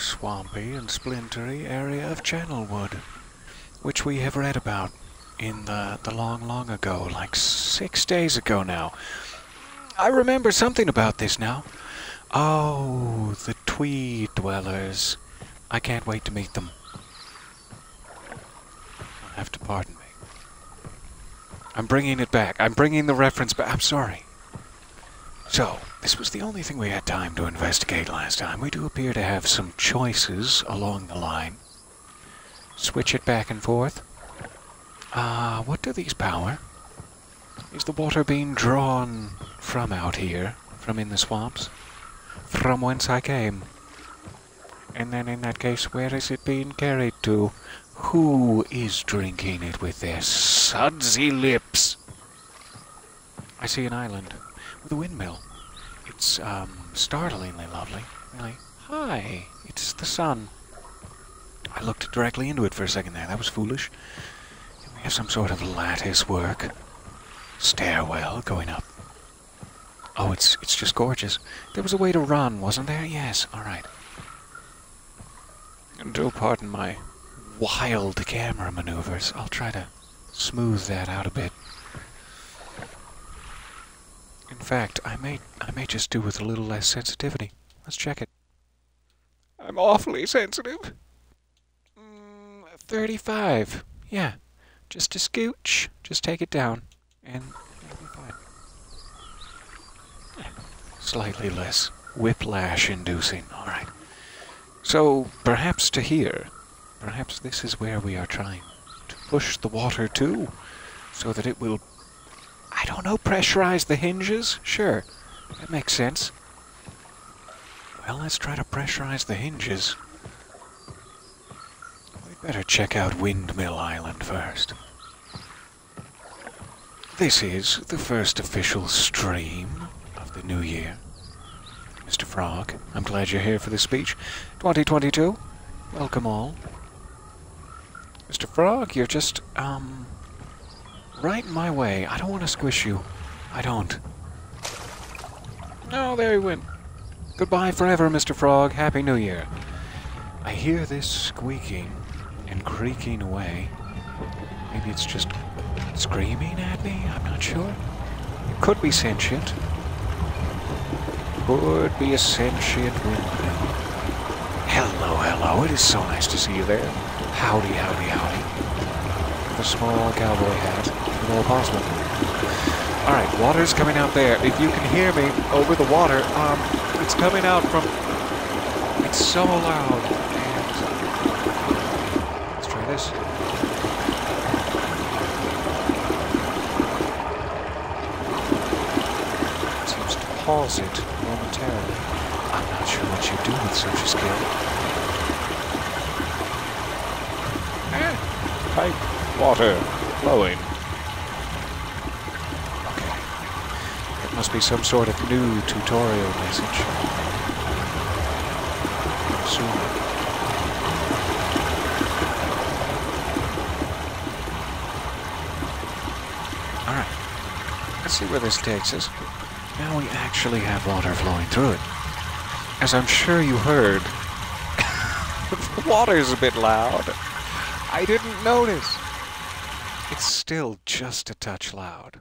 swampy and splintery area of Channelwood, which we have read about in the, the long, long ago, like six days ago now. I remember something about this now. Oh, the Tweed dwellers. I can't wait to meet them. You'll have to pardon me. I'm bringing it back. I'm bringing the reference back. I'm sorry. So, this was the only thing we had time to investigate last time. We do appear to have some choices along the line. Switch it back and forth. Ah, uh, what do these power? Is the water being drawn from out here, from in the swamps? From whence I came? And then in that case, where is it being carried to? Who is drinking it with their sudsy lips? I see an island a windmill. It's, um, startlingly lovely, really. Hi, it's the sun. I looked directly into it for a second there. That was foolish. We have some sort of lattice work. Stairwell going up. Oh, it's it's just gorgeous. There was a way to run, wasn't there? Yes, alright. Do pardon my wild camera maneuvers. I'll try to smooth that out a bit. In fact, I may I may just do with a little less sensitivity. Let's check it. I'm awfully sensitive. Mm, 35. Yeah. Just a scooch. Just take it down. And it'll be fine. Slightly less whiplash inducing. Alright. So, perhaps to here, perhaps this is where we are trying to push the water to, so that it will, I don't know, pressurize the hinges? Sure, that makes sense. Well, let's try to pressurize the hinges. We'd better check out Windmill Island first. This is the first official stream of the new year. Mr. Frog, I'm glad you're here for the speech. 2022, welcome all. Mr. Frog, you're just, um, right in my way. I don't want to squish you. I don't. Oh, there he went. Goodbye forever, Mr. Frog. Happy New Year. I hear this squeaking and creaking away. Maybe it's just screaming at me? I'm not sure. It could be sentient could be a sentient windmill. Hello, hello. It is so nice to see you there. Howdy, howdy, howdy. The small cowboy hat, all possible. Alright, water's coming out there. If you can hear me over the water, um, it's coming out from... It's so loud. And... Let's try this. It seems to pause it momentarily. I'm not sure what you do with such a skill. Pipe water flowing. Okay. It must be some sort of new tutorial message. Let's see where this takes us. Now we actually have water flowing through it. As I'm sure you heard, the water's a bit loud. I didn't notice. It's still just a touch loud.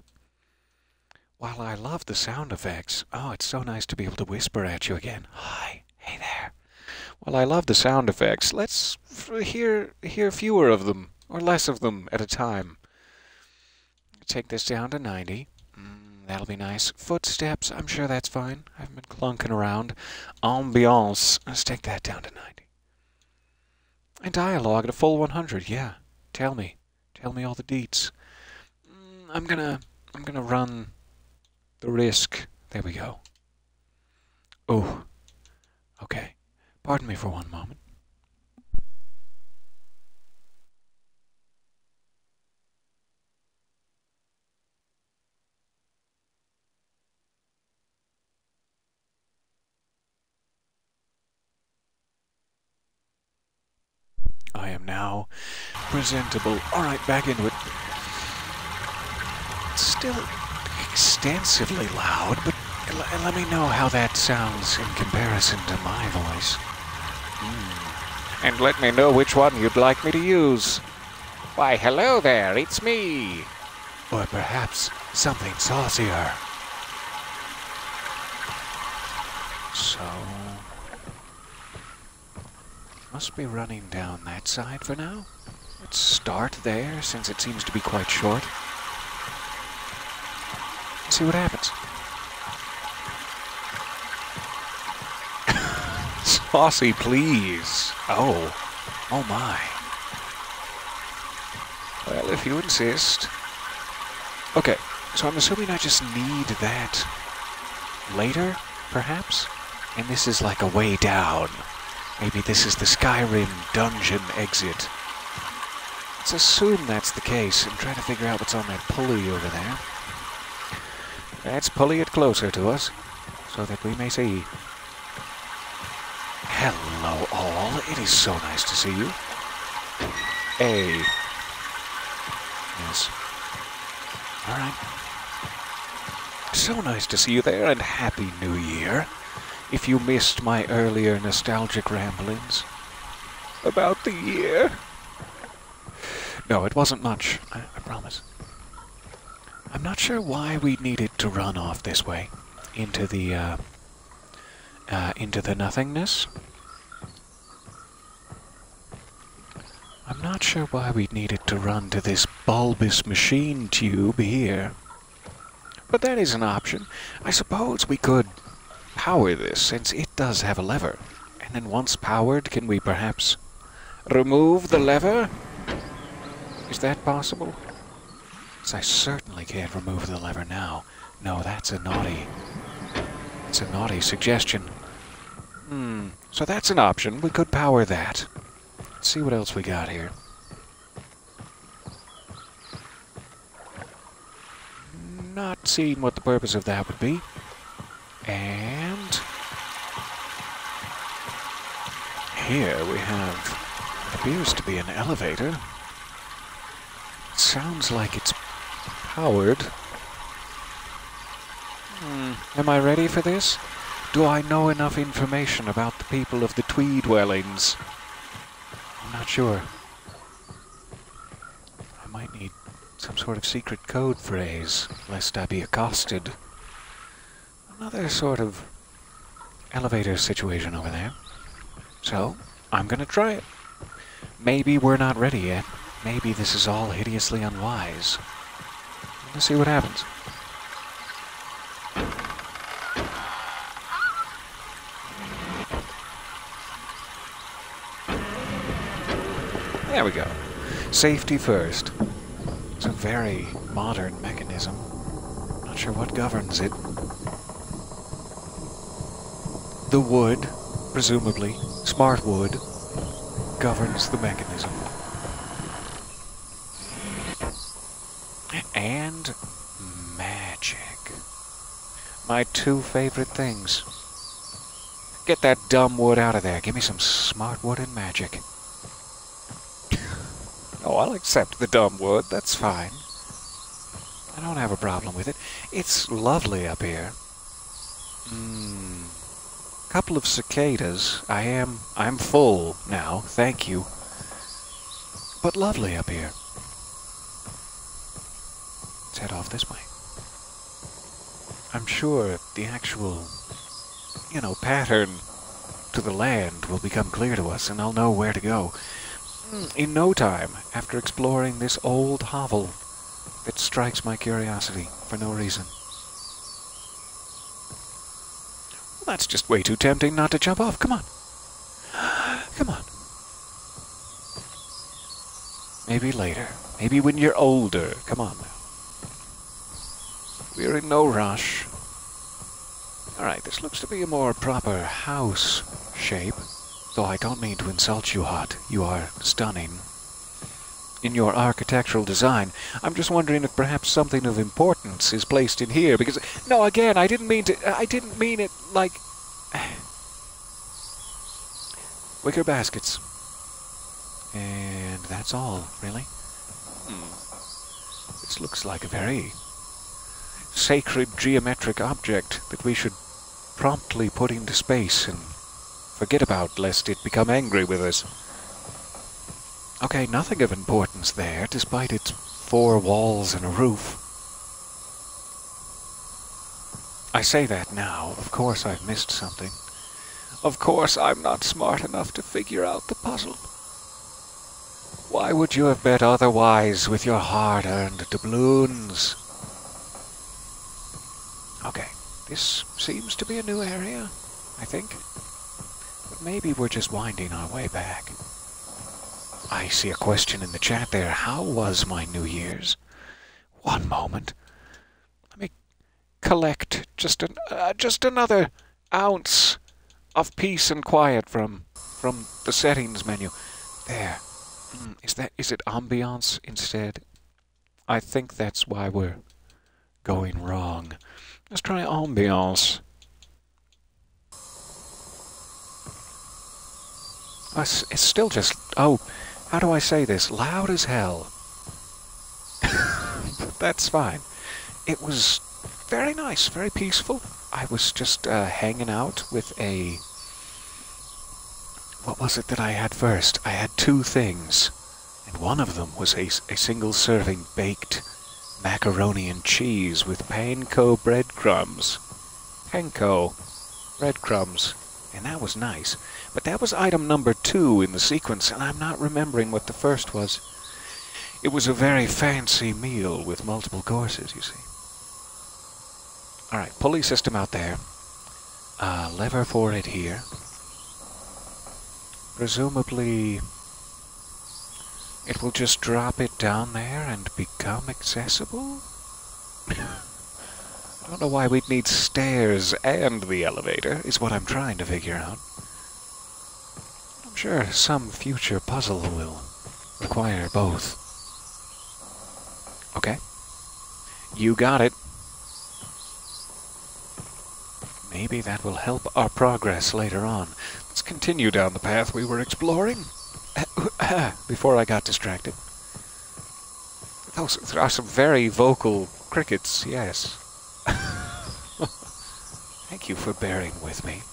While I love the sound effects, oh, it's so nice to be able to whisper at you again. Hi, hey there. While I love the sound effects, let's hear hear fewer of them, or less of them at a time. Take this down to 90. That'll be nice. Footsteps, I'm sure that's fine. I haven't been clunking around. Ambiance, let's take that down to 90. And dialogue at a full 100, yeah. Tell me. Tell me all the deets. Mm, I'm gonna, I'm gonna run the risk. There we go. Oh, okay. Pardon me for one moment. I am now presentable. Alright, back into it. Still extensively loud, but let me know how that sounds in comparison to my voice. Hmm. And let me know which one you'd like me to use. Why, hello there, it's me. Or perhaps something saucier. So... Must be running down that side for now. Let's start there, since it seems to be quite short. See what happens. Saucy, please. Oh. Oh my. Well, if you insist. Okay, so I'm assuming I just need that later, perhaps? And this is like a way down. Maybe this is the Skyrim dungeon exit. Let's assume that's the case and try to figure out what's on that pulley over there. Let's pulley it closer to us so that we may see. Hello all, it is so nice to see you. A. Yes. Alright. So nice to see you there and Happy New Year. If you missed my earlier nostalgic ramblings about the year. No, it wasn't much, I, sure why we needed to run off this way into the uh, uh, into the nothingness. I'm not sure why we needed to run to this bulbous machine tube here. But that is an option. I suppose we could power this, since it does have a lever. And then once powered, can we perhaps remove the lever? Is that possible? Because I certainly can't remove the lever now. No, that's a naughty... It's a naughty suggestion. Hmm, so that's an option. We could power that. Let's see what else we got here. Not seeing what the purpose of that would be. And... Here we have... appears to be an elevator. It sounds like it's powered. Hmm, am I ready for this? Do I know enough information about the people of the Twee dwellings? I'm not sure. I might need some sort of secret code phrase, lest I be accosted. Another sort of elevator situation over there. So, I'm gonna try it. Maybe we're not ready yet. Maybe this is all hideously unwise. Let's see what happens. There we go. Safety first. It's a very modern mechanism. Not sure what governs it. The wood, presumably, smart wood, governs the mechanism. And magic. My two favorite things. Get that dumb wood out of there. Give me some smart wood and magic. Oh, I'll accept the dumb wood. That's fine. I don't have a problem with it. It's lovely up here. Mmm. Couple of cicadas. I am... I'm full now. Thank you. But lovely up here. Let's head off this way. I'm sure the actual, you know, pattern to the land will become clear to us, and I'll know where to go. Hmm. In no time, after exploring this old hovel that strikes my curiosity for no reason. Well, that's just way too tempting not to jump off. Come on. Come on. Maybe later. Maybe when you're older. Come on now. We're in no rush. Alright, this looks to be a more proper house shape. Though I don't mean to insult you, Hot. You are stunning. In your architectural design, I'm just wondering if perhaps something of importance is placed in here, because... No, again, I didn't mean to... I didn't mean it like... Wicker baskets. And that's all, really. Hmm. This looks like a very sacred geometric object that we should promptly put into space and forget about lest it become angry with us. Okay, nothing of importance there, despite its four walls and a roof. I say that now. Of course I've missed something. Of course I'm not smart enough to figure out the puzzle. Why would you have bet otherwise with your hard-earned doubloons? Okay, this seems to be a new area, I think. But maybe we're just winding our way back. I see a question in the chat there. How was my New Year's? One moment. Let me collect just an uh, just another ounce of peace and quiet from from the settings menu. There. Mm, is that is it ambiance instead? I think that's why we're going wrong. Let's try ambiance. It's, it's still just oh, how do I say this? Loud as hell. that's fine. It was very nice, very peaceful. I was just uh, hanging out with a what was it that I had first? I had two things, and one of them was a, a single serving baked macaroni and cheese with panko breadcrumbs. Panko breadcrumbs. And that was nice. But that was item number two in the sequence, and I'm not remembering what the first was. It was a very fancy meal with multiple courses, you see. Alright, pulley system out there. Uh, lever for it here. Presumably, it will just drop it down there and become accessible? I don't know why we'd need stairs and the elevator, is what I'm trying to figure out. I'm sure some future puzzle will require both. Okay. You got it. Maybe that will help our progress later on. Let's continue down the path we were exploring. Before I got distracted. Those are some very vocal crickets, yes. Thank you for bearing with me.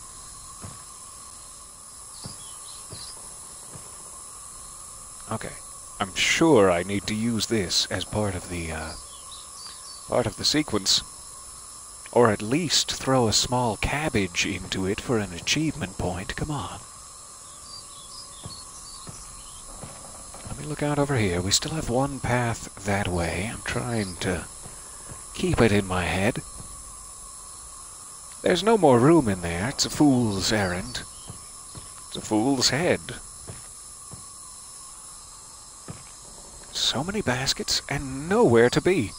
Okay. I'm sure I need to use this as part of the, uh, part of the sequence. Or at least throw a small cabbage into it for an achievement point. Come on. Let me look out over here. We still have one path that way. I'm trying to keep it in my head. There's no more room in there. It's a fool's errand. It's a fool's head. So many baskets and nowhere to be.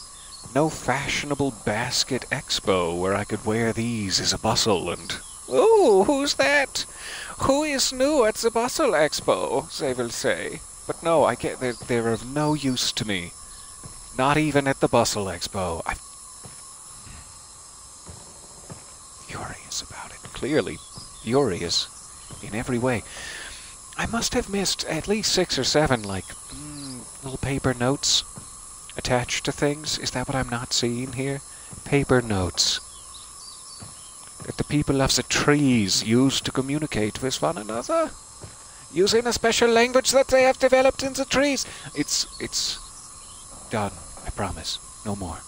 No fashionable basket expo where I could wear these as a bustle and... Oh, who's that? Who is new at the bustle expo, they will say. But no, I get they're, of no use to me. Not even at the bustle expo. I'm furious about it. Clearly furious in every way. I must have missed at least six or seven, like, mm, little paper notes attached to things? Is that what I'm not seeing here? Paper notes. That the people of the trees used to communicate with one another? Using a special language that they have developed in the trees. It's, it's done. I promise. No more.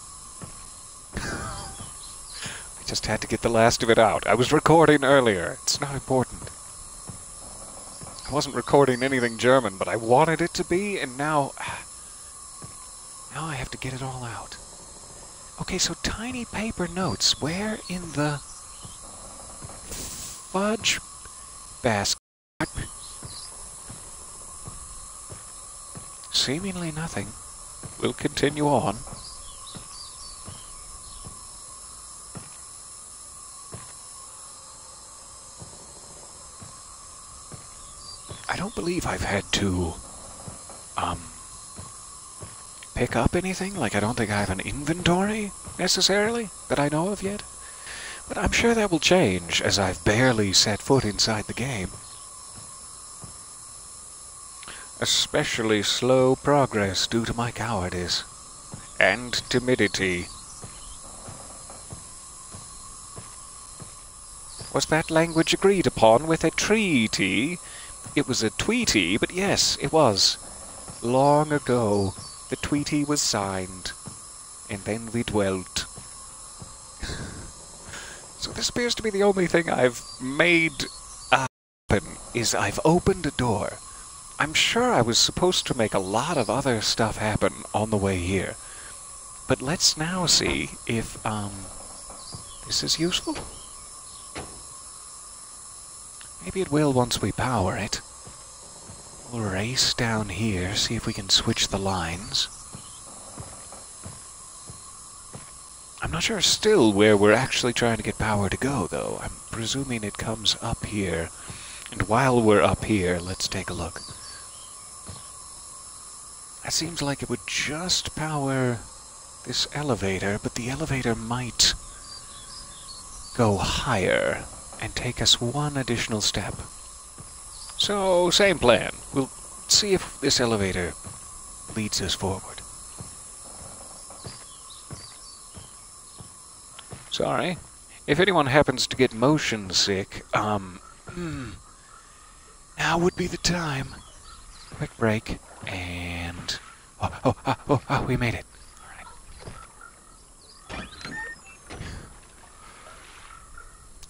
I just had to get the last of it out. I was recording earlier. It's not important. I wasn't recording anything German, but I wanted it to be, and now... Now I have to get it all out. Okay, so tiny paper notes. Where in the fudge basket? Seemingly nothing. We'll continue on. I don't believe I've had to, um, pick up anything. Like, I don't think I have an inventory, necessarily, that I know of yet. But I'm sure that will change, as I've barely set foot inside the game. Especially slow progress due to my cowardice. And timidity. Was that language agreed upon with a treaty? It was a tweety, but yes, it was. Long ago, the tweety was signed, and then we dwelt. so this appears to be the only thing I've made happen, is I've opened a door. I'm sure I was supposed to make a lot of other stuff happen on the way here. But let's now see if, um, this is useful. Maybe it will once we power it. We'll race down here, see if we can switch the lines. I'm not sure still where we're actually trying to get power to go, though. I'm presuming it comes up here. And while we're up here, let's take a look. It seems like it would just power this elevator, but the elevator might go higher and take us one additional step. So, same plan. We'll see if this elevator leads us forward. Sorry. If anyone happens to get motion sick, um, hmm, now would be the time. Quick break, and... Oh, oh, oh, oh, oh we made it.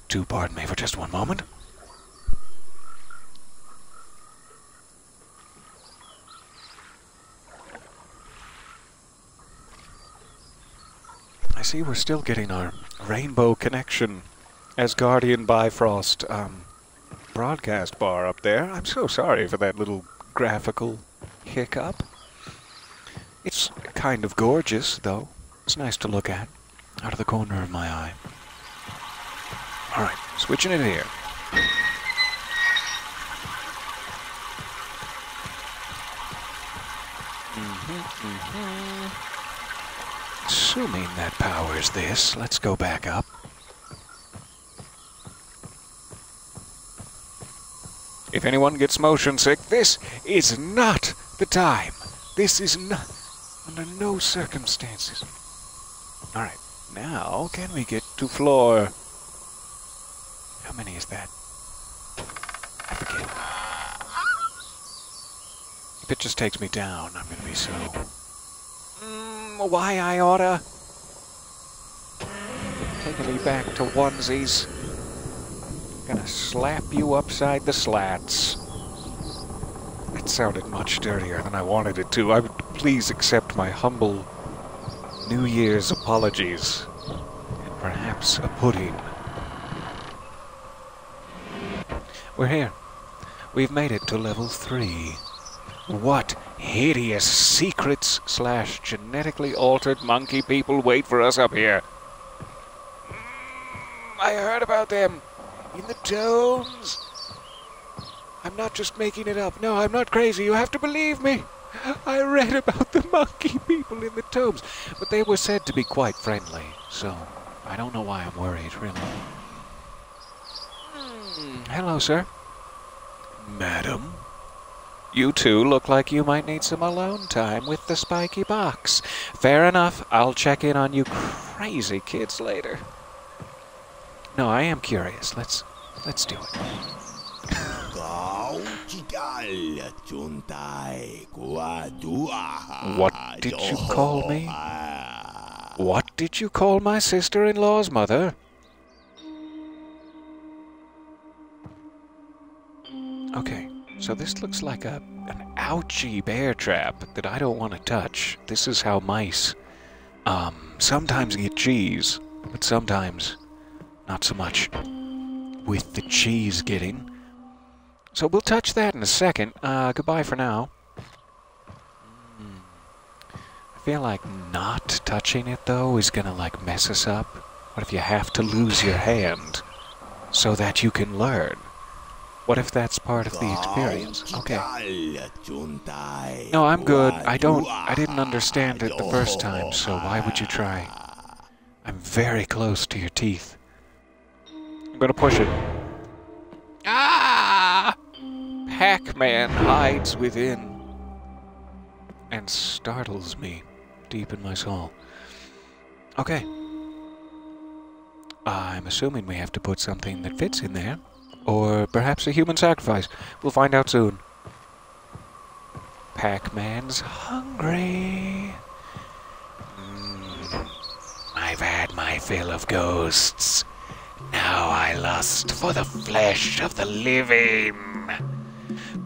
Do pardon me for just one moment. I see we're still getting our rainbow connection as Guardian Bifrost um, broadcast bar up there. I'm so sorry for that little graphical hiccup. It's kind of gorgeous, though. It's nice to look at out of the corner of my eye. Alright, switching it here. Mm -hmm, mm -hmm. Assuming that powers this, let's go back up. If anyone gets motion sick, this is not the time. This is not, under no circumstances. Alright, now can we get to floor how many is that? I forget. If it just takes me down, I'm gonna be so... Mm, why I oughta... Taking me back to onesies. Gonna slap you upside the slats. Sounded much dirtier than I wanted it to. I would please accept my humble New Year's apologies. And perhaps a pudding. We're here. We've made it to level 3. What hideous secrets slash genetically altered monkey people wait for us up here? Mm, I heard about them. In the domes. I'm not just making it up. No, I'm not crazy. You have to believe me. I read about the monkey people in the tombs, but they were said to be quite friendly, so I don't know why I'm worried, really. Hmm, hello, sir. Madam? You two look like you might need some alone time with the spiky box. Fair enough. I'll check in on you crazy kids later. No, I am curious. Let's let's do it. What did you call me? What did you call my sister-in-law's mother? Okay, so this looks like a an ouchy bear trap that I don't want to touch. This is how mice um, sometimes get cheese, but sometimes not so much with the cheese getting. So we'll touch that in a second. Uh, goodbye for now. I feel like not touching it, though, is gonna, like, mess us up. What if you have to lose your hand so that you can learn? What if that's part of the experience? Okay. No, I'm good. I don't... I didn't understand it the first time, so why would you try? I'm very close to your teeth. I'm gonna push it. Pac-Man hides within and startles me deep in my soul. Okay. I'm assuming we have to put something that fits in there. Or perhaps a human sacrifice. We'll find out soon. Pac-Man's hungry. Mm, I've had my fill of ghosts. Now I lust for the flesh of the living.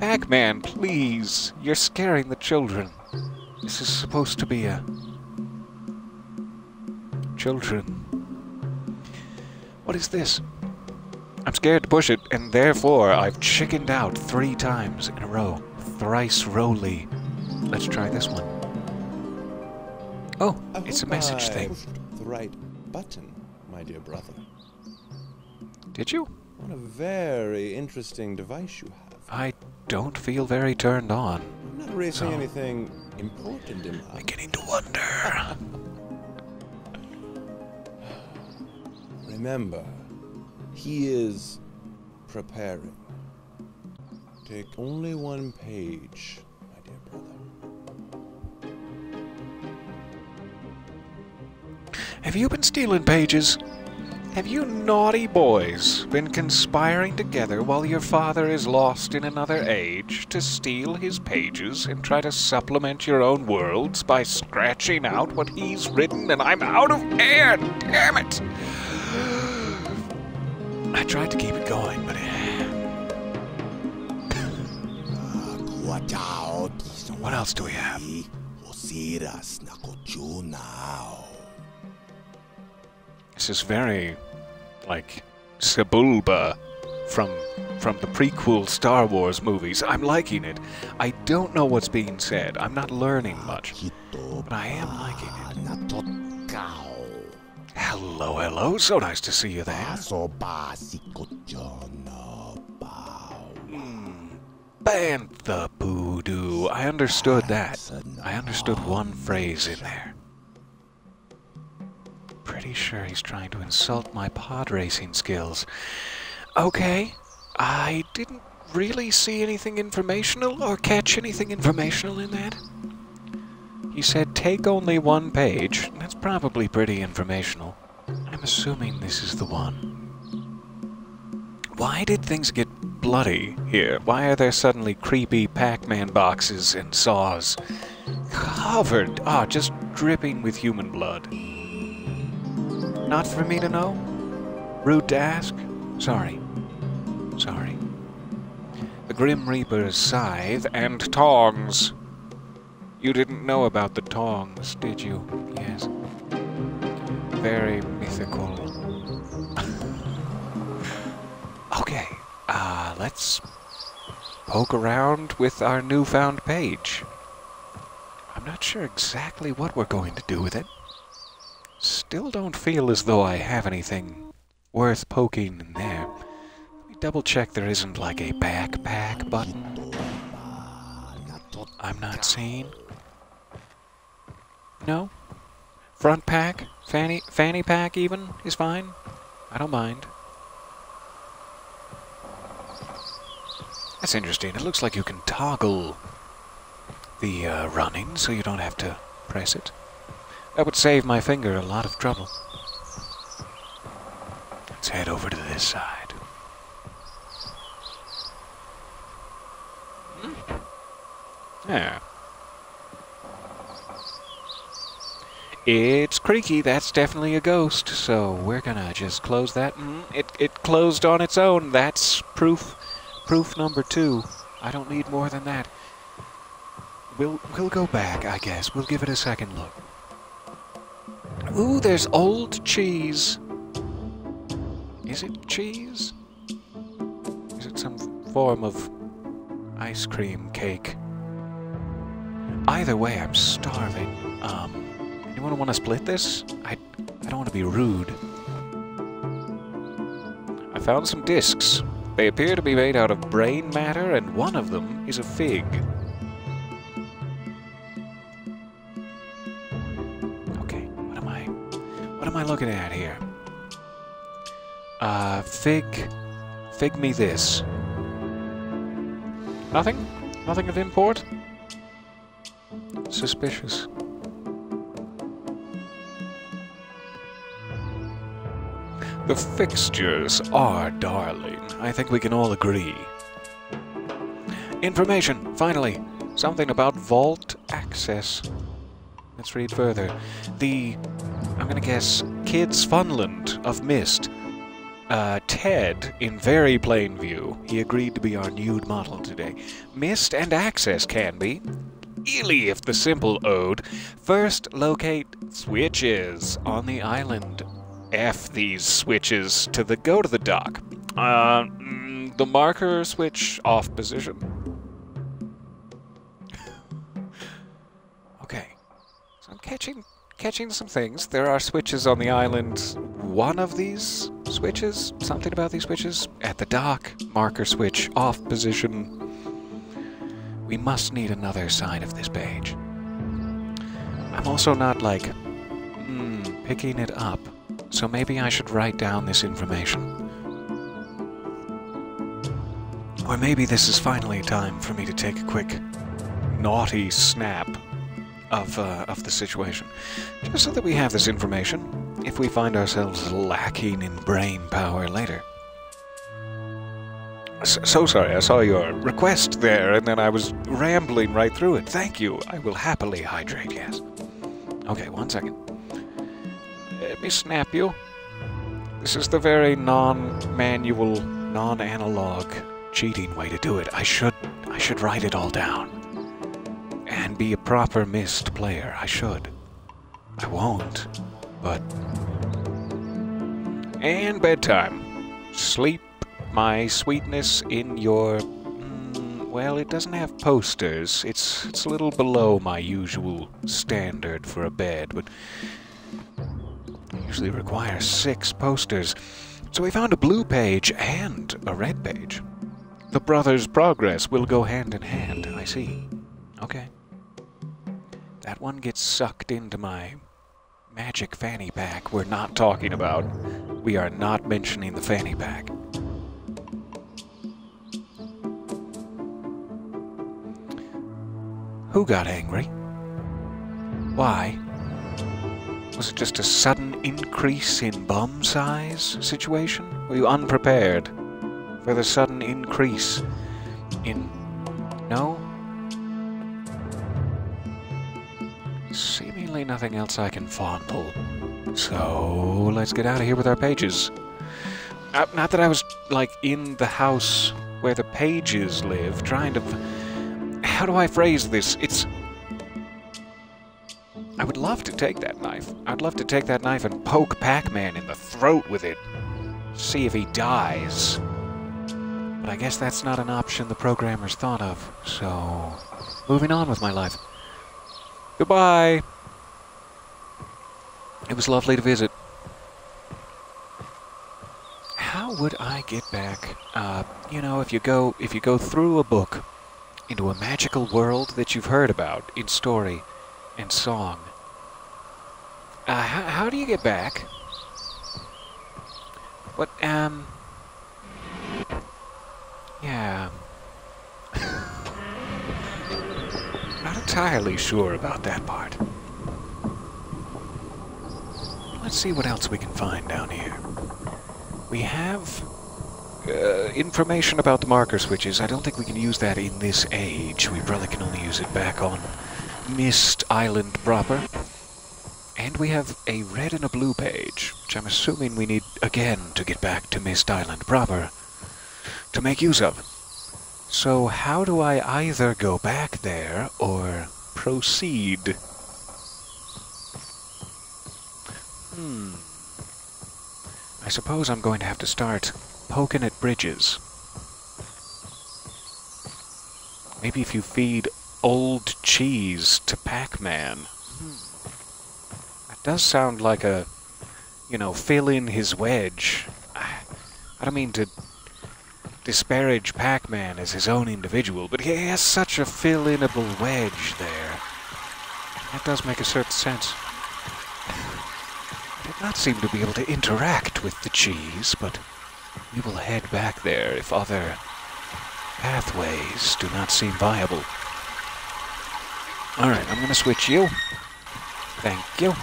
Pac-Man, please. You're scaring the children. This is supposed to be a... Children. What is this? I'm scared to push it, and therefore I've chickened out three times in a row. Thrice roly. Let's try this one. Oh, I it's a message I thing. the right button, my dear brother. Did you? What a very interesting device you have. I don't feel very turned on. I'm not raising So- anything important in mind. Beginning to wonder. Remember, he is preparing. Take only one page, my dear brother. Have you been stealing pages? Have you naughty boys been conspiring together while your father is lost in another age to steal his pages and try to supplement your own worlds by scratching out what he's written and I'm out of air? Damn it! I tried to keep it going, but What else do we have? This is very like Sebulba from from the prequel Star Wars movies. I'm liking it. I don't know what's being said. I'm not learning much. But I am liking it. Hello, hello. So nice to see you there. Hmm. Bantha Voodoo. I understood that. I understood one phrase in there. Pretty sure he's trying to insult my pod racing skills. Okay, I didn't really see anything informational or catch anything informational in that. He said take only one page. That's probably pretty informational. I'm assuming this is the one. Why did things get bloody here? Why are there suddenly creepy Pac-Man boxes and saws? Covered, ah, just dripping with human blood. Not for me to know? Rude to ask? Sorry. Sorry. The Grim Reaper's scythe and tongs. You didn't know about the tongs, did you? Yes. Very mythical. okay, uh, let's poke around with our newfound page. I'm not sure exactly what we're going to do with it. Still don't feel as though I have anything worth poking in there. Let me double check there isn't like a backpack button I'm not seeing. No? Front pack? Fanny fanny pack even is fine? I don't mind. That's interesting. It looks like you can toggle the uh, running so you don't have to press it. That would save my finger a lot of trouble. Let's head over to this side. Hmm. Yeah. It's creaky. That's definitely a ghost. So we're gonna just close that. Mm, it it closed on its own. That's proof. Proof number two. I don't need more than that. We'll we'll go back. I guess we'll give it a second look. Ooh, there's old cheese. Is it cheese? Is it some form of ice cream cake? Either way, I'm starving. Um, anyone want to split this? I, I don't want to be rude. I found some discs. They appear to be made out of brain matter, and one of them is a fig. What am I looking at here? Uh, fig... Fig me this. Nothing? Nothing of import? Suspicious. The fixtures are darling. I think we can all agree. Information, finally. Something about vault access. Let's read further. The, I'm gonna guess, Kids Funland of Myst. Uh, Ted, in very plain view, he agreed to be our nude model today. Myst and access can be. Ely, if the simple ode. First, locate switches on the island. F these switches to the go to the dock. Uh, mm, the marker switch off position. okay, so I'm catching catching some things. There are switches on the island. One of these switches, something about these switches, at the dock, marker switch off position. We must need another sign of this page. I'm also not like, mm, picking it up, so maybe I should write down this information. Or maybe this is finally time for me to take a quick naughty snap of, uh, of the situation. Just so that we have this information if we find ourselves lacking in brain power later. S- so sorry, I saw your request there, and then I was rambling right through it. Thank you. I will happily hydrate, yes. Okay, one second. Let me snap you. This is the very non-manual, non-analog cheating way to do it. I should I should write it all down. And be a proper Myst player. I should. I won't. But and bedtime. Sleep my sweetness in your mm, well, it doesn't have posters. It's it's a little below my usual standard for a bed, but usually requires six posters. So we found a blue page and a red page. The brothers' progress will go hand in hand, I see. Okay. That one gets sucked into my magic fanny pack we're not talking about. We are not mentioning the fanny pack. Who got angry? Why? Was it just a sudden increase in bum size situation? Were you unprepared for the sudden increase in. No? Seemingly nothing else I can fondle. So let's get out of here with our pages. Uh, not that I was, like, in the house where the pages live, trying to. How do I phrase this? It's. I would love to take that knife. I'd love to take that knife and poke Pac Man in the throat with it. See if he dies. But I guess that's not an option the programmers thought of, so. Moving on with my life. Goodbye! It was lovely to visit. How would I get back? Uh, you know, if you go if you go through a book into a magical world that you've heard about in story and song. Uh, how, how do you get back? What, um... Yeah. Entirely sure about that part. Let's see what else we can find down here. We have uh, information about the marker switches. I don't think we can use that in this age. We probably can only use it back on Myst Island proper. And we have a red and a blue page, which I'm assuming we need again to get back to Myst Island proper to make use of. So how do I either go back there or proceed? Hmm. I suppose I'm going to have to start poking at bridges. Maybe if you feed old cheese to Pac-Man. Hmm. That does sound like a, you know, fill in his wedge. I, I don't mean to disparage Pac-Man as his own individual, but he has such a fill-inable wedge there. That does make a certain sense. I did not seem to be able to interact with the cheese, but we will head back there if other pathways do not seem viable. Alright, I'm gonna switch you. Thank you.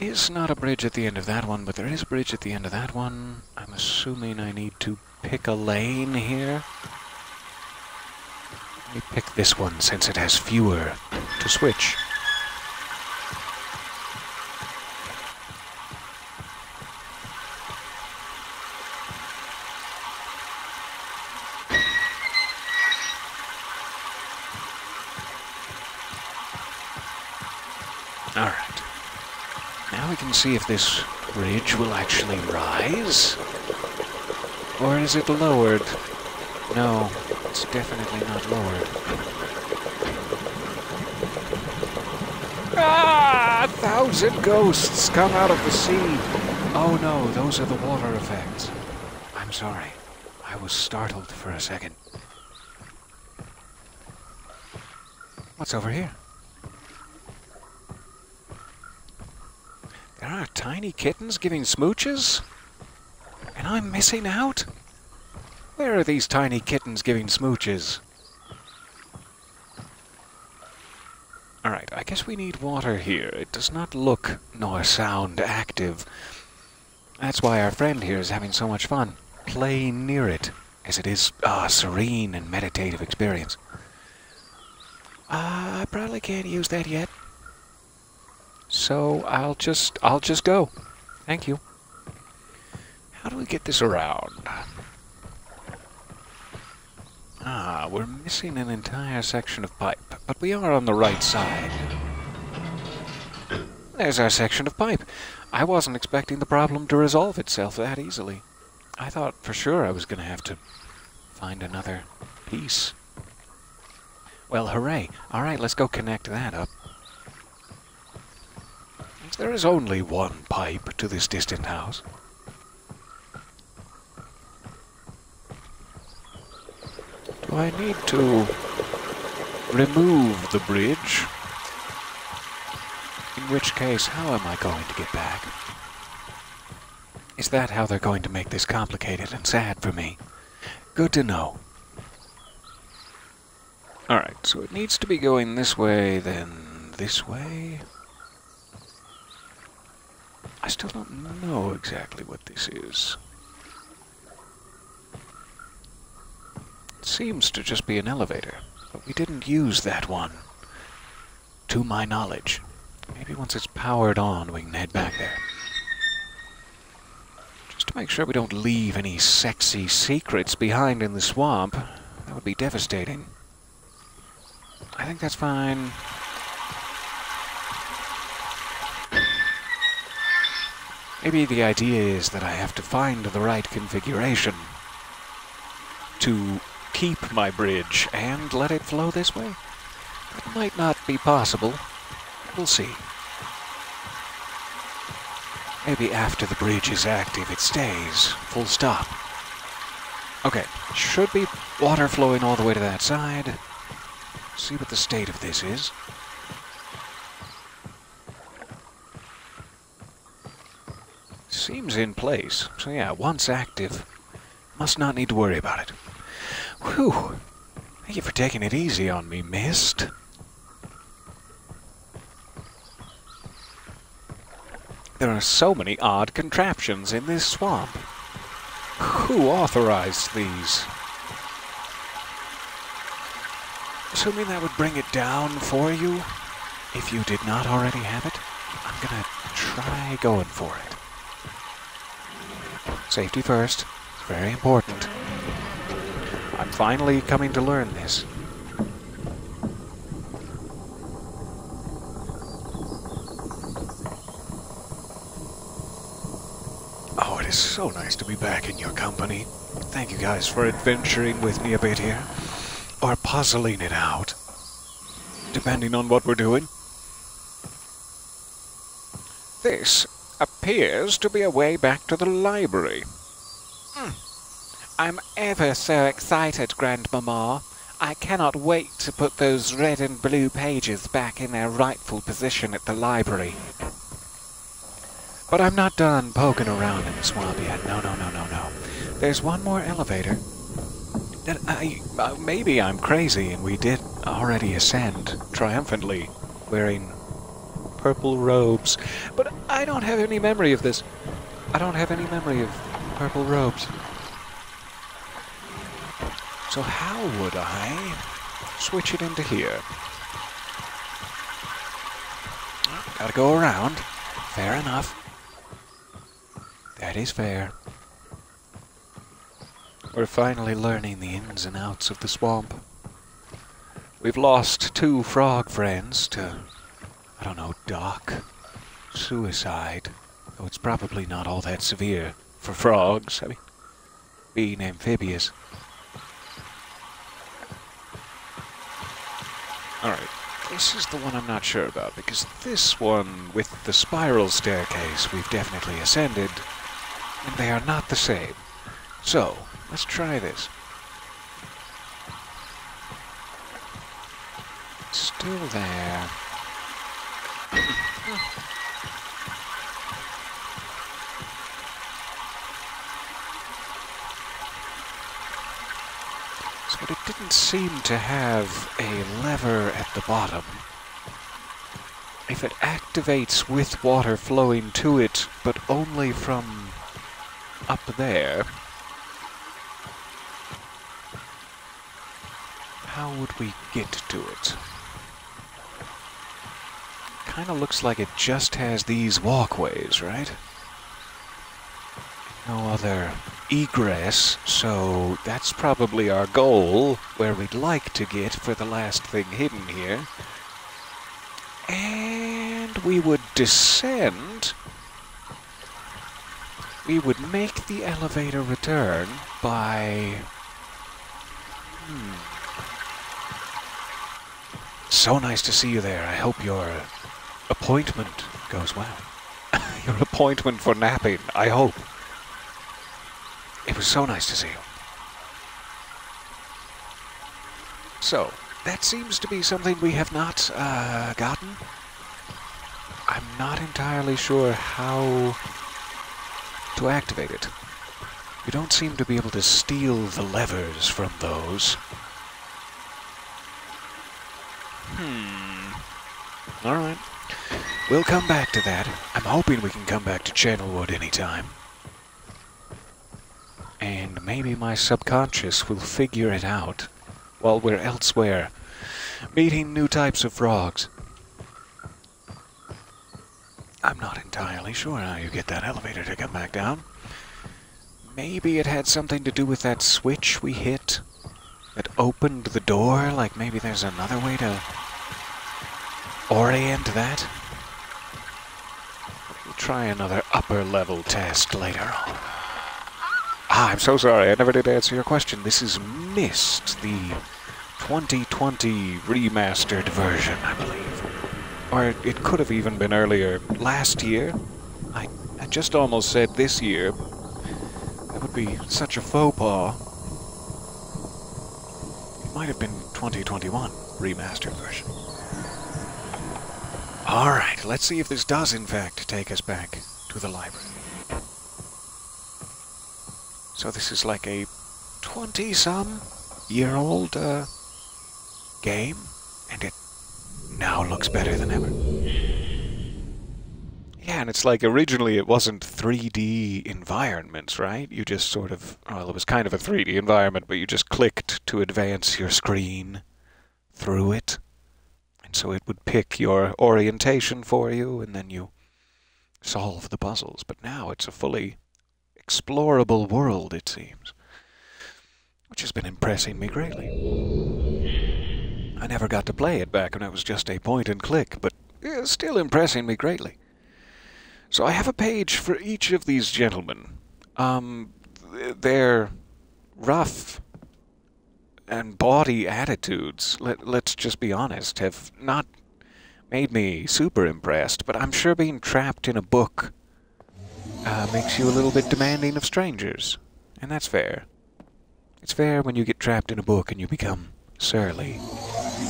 Is not a bridge at the end of that one, but there is a bridge at the end of that one. I'm assuming I need to pick a lane here. Let me pick this one since it has fewer to switch. Alright. We can see if this bridge will actually rise. Or is it lowered? No, it's definitely not lowered. Ah! A thousand ghosts come out of the sea! Oh no, those are the water effects. I'm sorry. I was startled for a second. What's over here? There are tiny kittens giving smooches? And I'm missing out? Where are these tiny kittens giving smooches? Alright, I guess we need water here. It does not look nor sound active. That's why our friend here is having so much fun, playing near it, as it is a serene and meditative experience. Uh, I probably can't use that yet. So I'll just I'll just go. Thank you. How do we get this around? Ah, we're missing an entire section of pipe, but we are on the right side. There's our section of pipe. I wasn't expecting the problem to resolve itself that easily. I thought for sure I was going to have to find another piece. Well, hooray. All right, let's go connect that up. There is only one pipe to this distant house. Do I need to remove the bridge? In which case, how am I going to get back? Is that how they're going to make this complicated and sad for me? Good to know. Alright, so it needs to be going this way, then this way. I still don't know exactly what this is. It seems to just be an elevator, but we didn't use that one. To my knowledge. Maybe once it's powered on, we can head back there. Just to make sure we don't leave any sexy secrets behind in the swamp. That would be devastating. I think that's fine. Maybe the idea is that I have to find the right configuration to keep my bridge and let it flow this way. That might not be possible. We'll see. Maybe after the bridge is active it stays. Full stop. Okay, should be water flowing all the way to that side. See what the state of this is. Seems in place. So yeah, once active, must not need to worry about it. Whew. Thank you for taking it easy on me, Myst. There are so many odd contraptions in this swamp. Who authorized these? Assuming that would bring it down for you, if you did not already have it, I'm gonna try going for it. Safety first. It's very important. I'm finally coming to learn this. Oh, it is so nice to be back in your company. Thank you guys for adventuring with me a bit here. Or puzzling it out. Depending on what we're doing. This appears to be a way back to the library. Hmm. I'm ever so excited, Grandmama. I cannot wait to put those red and blue pages back in their rightful position at the library. But I'm not done poking around in the swamp yet. No, no, no, no, no. There's one more elevator. That I, uh, maybe I'm crazy and we did already ascend triumphantly wearing purple robes. But I don't have any memory of this. I don't have any memory of purple robes. So how would I switch it into here? Gotta go around. Fair enough. That is fair. We're finally learning the ins and outs of the swamp. We've lost two frog friends to, I don't know, dock, suicide. Though it's probably not all that severe for frogs. I mean, being amphibious. Alright, this is the one I'm not sure about, because this one with the spiral staircase we've definitely ascended, and they are not the same. So, let's try this. Still there. So it didn't seem to have a lever at the bottom. If it activates with water flowing to it, but only from up there, how would we get to it? Kind of looks like it just has these walkways, right? No other egress, so that's probably our goal, where we'd like to get for the last thing hidden here. And we would descend. We would make the elevator return by... Hmm. So nice to see you there. I hope your appointment goes well. your appointment for napping, I hope. It was so nice to see you. So, that seems to be something we have not uh, gotten. I'm not entirely sure how to activate it. You don't seem to be able to steal the levers from those. Hmm. Alright. We'll come back to that. I'm hoping we can come back to Channelwood anytime. And maybe my subconscious will figure it out while we're elsewhere, meeting new types of frogs. I'm not entirely sure how you get that elevator to come back down. Maybe it had something to do with that switch we hit that opened the door, like maybe there's another way to orient that. Try another upper level test later on. Ah, I'm so sorry, I never did answer your question. This is Myst, the 2020 remastered version, I believe. Or it could have even been earlier. Last year? I, I just almost said this year. That would be such a faux pas. It might have been 2021 remastered version. Alright, let's see if this does in fact take us back to the library. So this is like a 20-some year old uh, game, and it now looks better than ever. Yeah, and it's like originally it wasn't 3D environments, right? You just sort of, well, it was kind of a 3D environment, but you just clicked to advance your screen through it. And so it would pick your orientation for you, and then you solve the puzzles. But now it's a fully explorable world, it seems, which has been impressing me greatly. I never got to play it back when it was just a point and click, but it's still impressing me greatly. So I have a page for each of these gentlemen. Um, their rough and bawdy attitudes, let, let's just be honest, have not made me super impressed, but I'm sure being trapped in a book uh, makes you a little bit demanding of strangers. And that's fair. It's fair when you get trapped in a book and you become surly,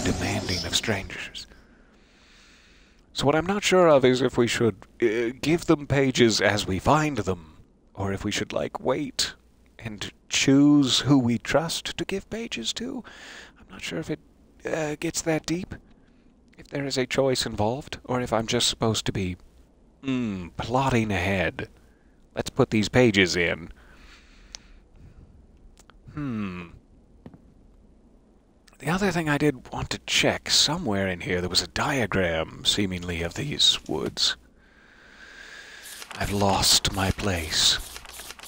demanding of strangers. So what I'm not sure of is if we should uh, give them pages as we find them, or if we should, like, wait and choose who we trust to give pages to. I'm not sure if it uh, gets that deep. if there is a choice involved, or if I'm just supposed to be, hmm, plotting ahead. Let's put these pages in. Hmm. The other thing I did want to check, somewhere in here there was a diagram, seemingly, of these woods. I've lost my place.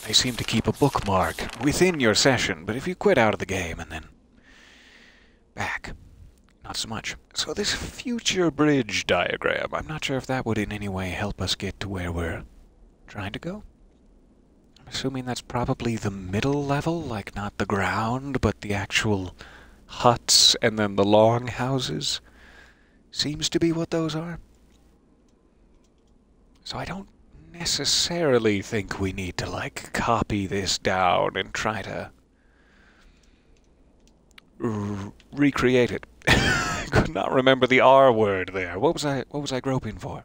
They seem to keep a bookmark within your session, but if you quit out of the game and then back, not so much. So this future bridge diagram, I'm not sure if that would in any way help us get to where we're trying to go. I'm assuming that's probably the middle level, like not the ground, but the actual huts and then the long houses. Seems to be what those are. So I don't necessarily think we need to, like, copy this down and try to recreate it. Could not remember the R word there. What was I? What was I groping for?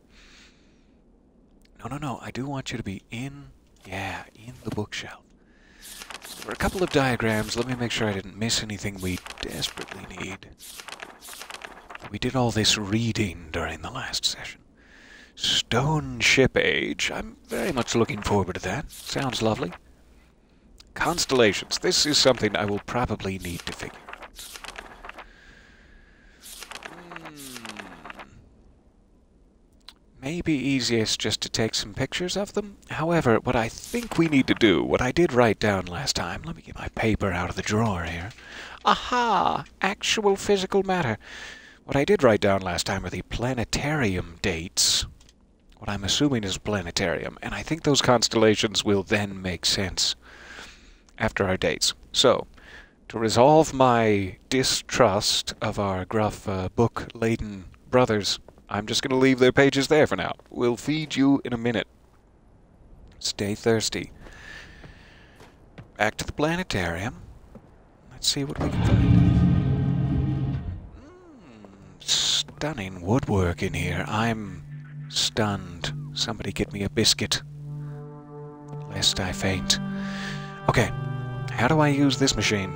No, no, no. I do want you to be in. Yeah, in the bookshelf. For a couple of diagrams, let me make sure I didn't miss anything we desperately need. We did all this reading during the last session. Stone Ship Age. I'm very much looking forward to that. Sounds lovely. Constellations. This is something I will probably need to figure out. Hmm. Maybe easiest just to take some pictures of them. However, what I think we need to do, what I did write down last time, let me get my paper out of the drawer here. Aha! Actual physical matter. What I did write down last time are the planetarium dates what I'm assuming is planetarium, and I think those constellations will then make sense after our dates. So, to resolve my distrust of our gruff, uh, book-laden brothers, I'm just going to leave their pages there for now. We'll feed you in a minute. Stay thirsty. Back to the planetarium. Let's see what we can find. Mm, stunning woodwork in here. I'm Stunned. Somebody get me a biscuit. Lest I faint. Okay, how do I use this machine?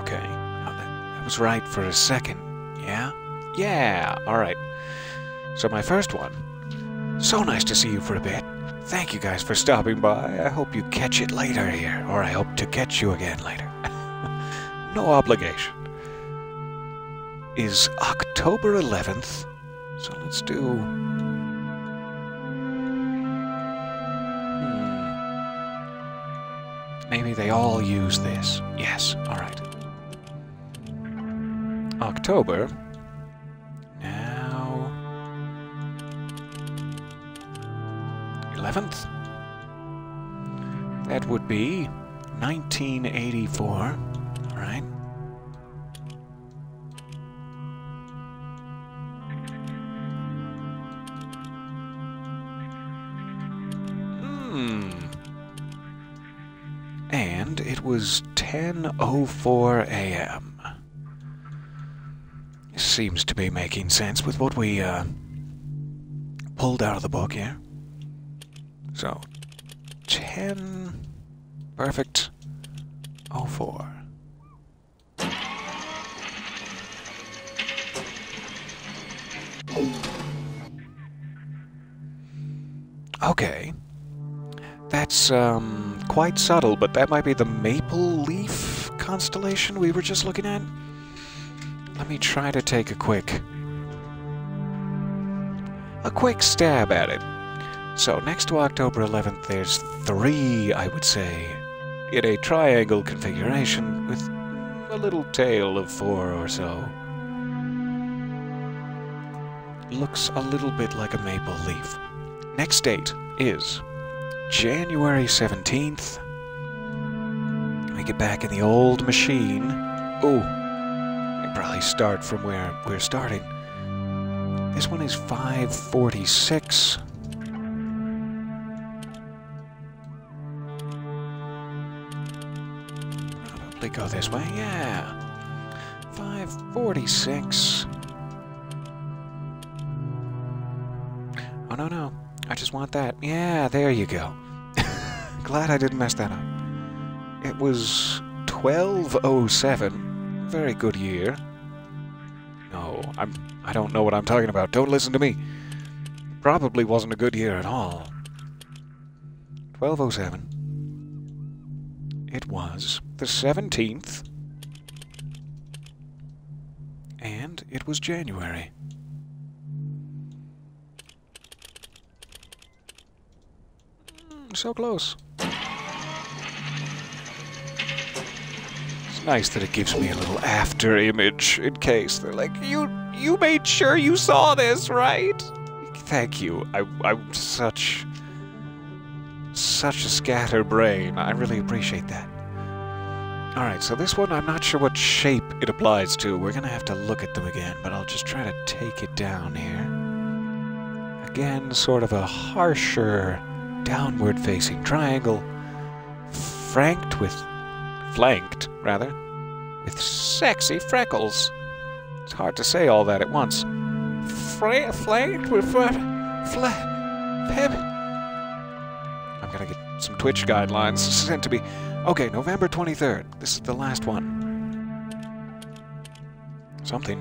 Okay, that, that was right for a second. Yeah? Yeah, alright. So my first one. So nice to see you for a bit. Thank you guys for stopping by. I hope you catch it later here, or I hope to catch you again later no obligation, is October 11th. So let's do. Hmm. Maybe they all use this. Yes, alright. October. Now. 11th. That would be 1984 right? Hmm. And it was 10.04 a.m. Seems to be making sense with what we, uh, pulled out of the book here. So, 10... Perfect. 04. Okay. That's, um, quite subtle, but that might be the Maple Leaf constellation we were just looking at? Let me try to take a quick... a quick stab at it. So, next to October 11th, there's three, I would say, in a triangle configuration with a little tail of four or so. Looks a little bit like a maple leaf. Next date is January 17th. We get back in the old machine. Oh, we probably start from where we're starting. This one is 546. Probably go this way, yeah. 546. Oh, no, no. I just want that. Yeah, there you go. Glad I didn't mess that up. it was 1207. Very good year. No, I'm I don't know what I'm talking about. Don't listen to me. Probably wasn't a good year at all. 1207. It was the 17th. And it was January. So close. It's nice that it gives me a little after image in case they're like, you you made sure you saw this, right? Thank you. I I'm such such a scatterbrain. I really appreciate that. Alright, so this one I'm not sure what shape it applies to. We're gonna have to look at them again, but I'll just try to take it down here. Again, sort of a harsher downward facing triangle. Franked with flanked, rather, with sexy freckles. It's hard to say all that at once. Fra- flanked with fla- fla- pep- I'm gonna get some Twitch guidelines sent to me. Okay, November 23rd. This is the last one. Something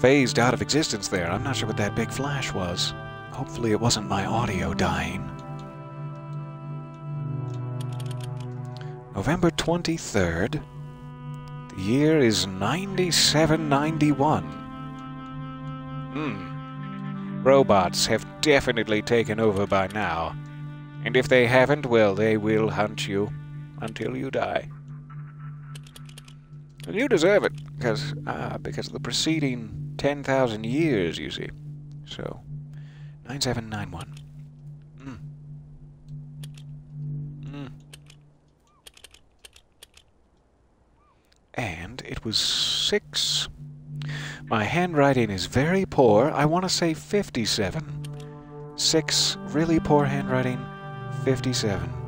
phased out of existence there. I'm not sure what that big flash was. Hopefully it wasn't my audio dying. November 23rd. The year is 9791. Hmm. Robots have definitely taken over by now. And if they haven't, well, they will hunt you until you die. And you deserve it, because uh, because of the preceding 10,000 years, you see. So, 9791. Mm. Mm. And it was six. My handwriting is very poor. I want to say 57. Six really poor handwriting. 57.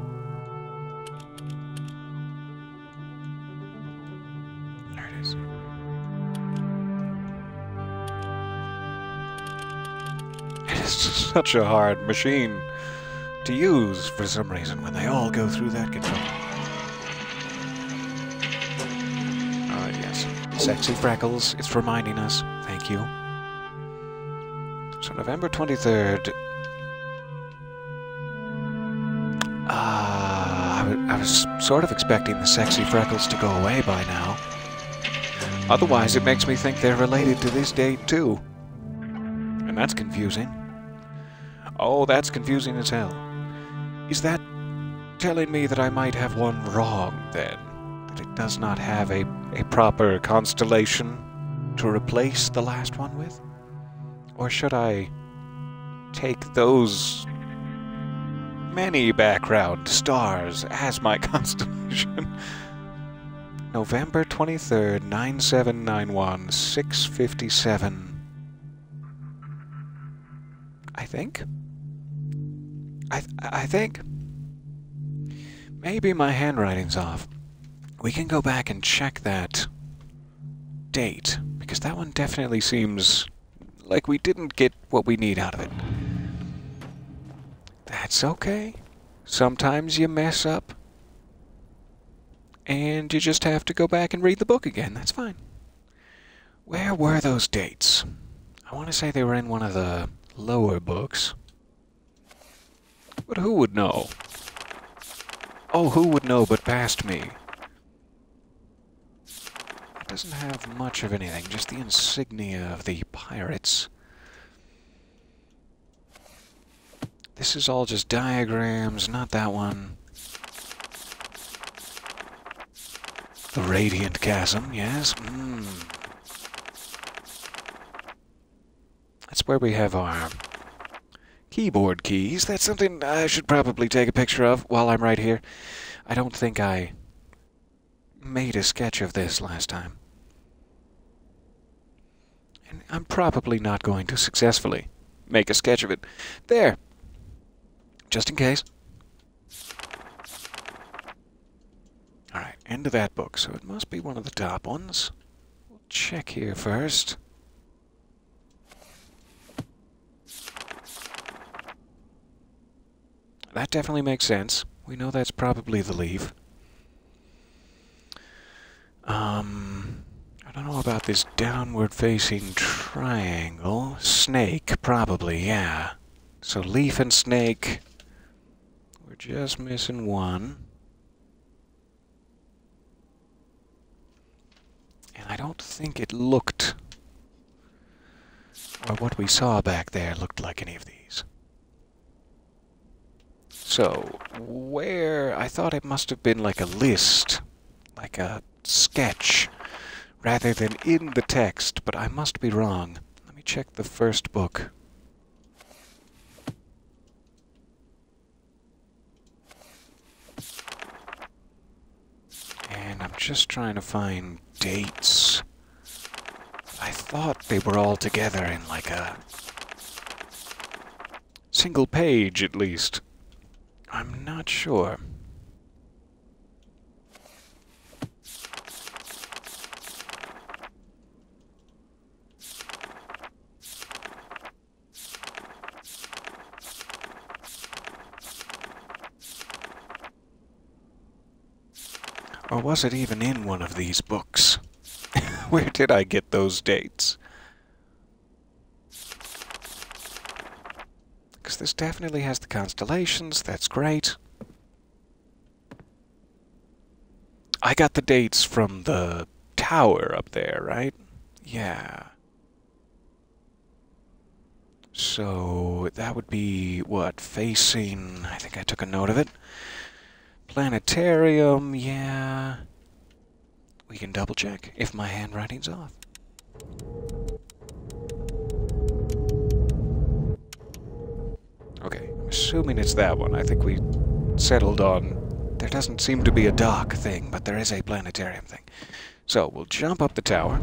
Such a hard machine to use for some reason when they all go through that control. Ah, yes. Sexy freckles, it's reminding us. Thank you. So, November 23rd, Ah, I I was sort of expecting the sexy freckles to go away by now. Otherwise, it makes me think they're related to this date, too. And that's confusing. Oh, that's confusing as hell. Is that telling me that I might have one wrong, then? That it does not have a, a proper constellation to replace the last one with? Or should I take those many background stars as my constellation. November 23rd, 9791, 657. I think. I, th- I think. Maybe my handwriting's off. We can go back and check that date, because that one definitely seems like we didn't get what we need out of it. That's okay. Sometimes you mess up. And you just have to go back and read the book again. That's fine. Where were those dates? I want to say they were in one of the lower books. But who would know? Oh, who would know but past me? It doesn't have much of anything, just the insignia of the pirates. This is all just diagrams, not that one. The Radiant Chasm, yes. Mm. That's where we have our keyboard keys. That's something I should probably take a picture of while I'm right here. I don't think I made a sketch of this last time. And I'm probably not going to successfully make a sketch of it. There! Just in case. Alright, end of that book, so it must be one of the top ones. We'll check here first. That definitely makes sense. We know that's probably the leaf. Um, I don't know about this downward facing triangle. Snake, probably, yeah. So leaf and snake. We're just missing one. And I don't think it looked, or what we saw back there looked like any of these. So, where, I thought it must have been like a list, like a sketch, rather than in the text, but I must be wrong. Let me check the first book. And I'm just trying to find dates. I thought they were all together in like a single page at least. I'm not sure. Or was it even in one of these books? Where did I get those dates? Because this definitely has the constellations, that's great. I got the dates from the tower up there, right? Yeah. So that would be what? Facing. I think I took a note of it. Planetarium, yeah. We can double check if my handwriting's off. Okay, assuming it's that one. I think we settled on. There doesn't seem to be a dock thing, but there is a planetarium thing. So we'll jump up the tower.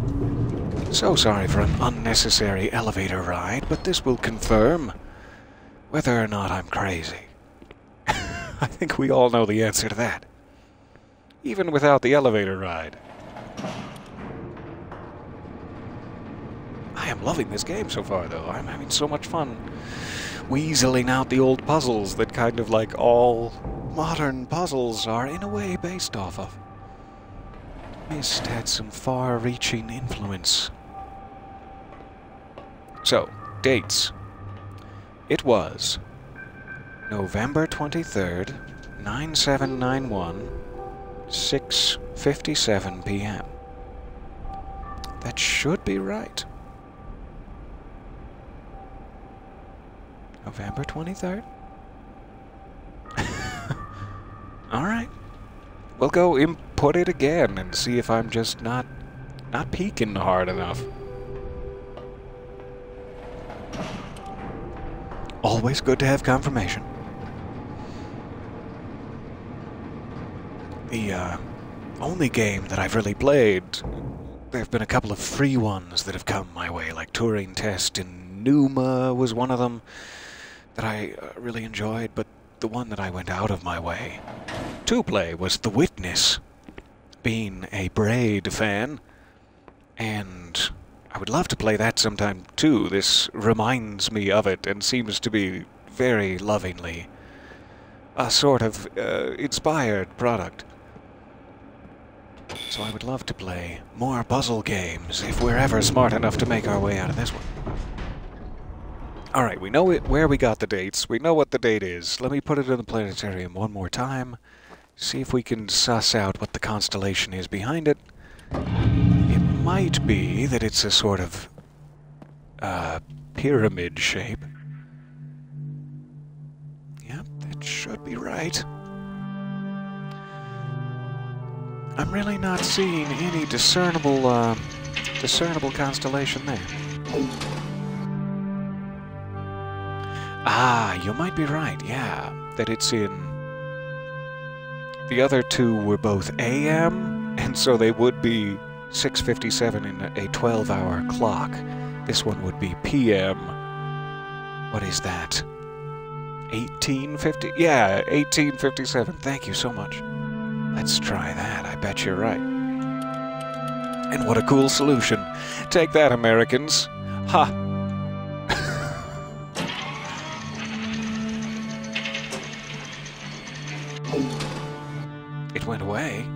So sorry for an unnecessary elevator ride, but this will confirm whether or not I'm crazy. I think we all know the answer to that. Even without the elevator ride. I am loving this game so far, though. I'm having so much fun weaseling out the old puzzles that kind of like all modern puzzles are in a way based off of. Myst had some far-reaching influence. So, dates. It was November 23rd, 9791, 6.57 p.m. That should be right. November 23rd? Alright. We'll go input it again and see if I'm just not not peeking hard enough. Always good to have confirmation. The uh, only game that I've really played, there have been a couple of free ones that have come my way, like Turing Test in Numa was one of them that I uh, really enjoyed, but the one that I went out of my way to play was The Witness, being a Braid fan, and I would love to play that sometime too. This reminds me of it and seems to be very lovingly a sort of uh, inspired product. So I would love to play more puzzle games if we're ever smart enough to make our way out of this one. Alright, we know it, where we got the dates. We know what the date is. Let me put it in the planetarium one more time. See if we can suss out what the constellation is behind it. It might be that it's a sort of uh, pyramid shape. Yep, that should be right. I'm really not seeing any discernible, uh, discernible constellation there. Ah, you might be right, yeah. That it's in... The other two were both AM, and so they would be 6.57 in a 12-hour clock. This one would be PM. What is that? 1850? Yeah, 1857. Thank you so much. Let's try that. I bet you're right. And what a cool solution. Take that, Americans. Ha! Went away.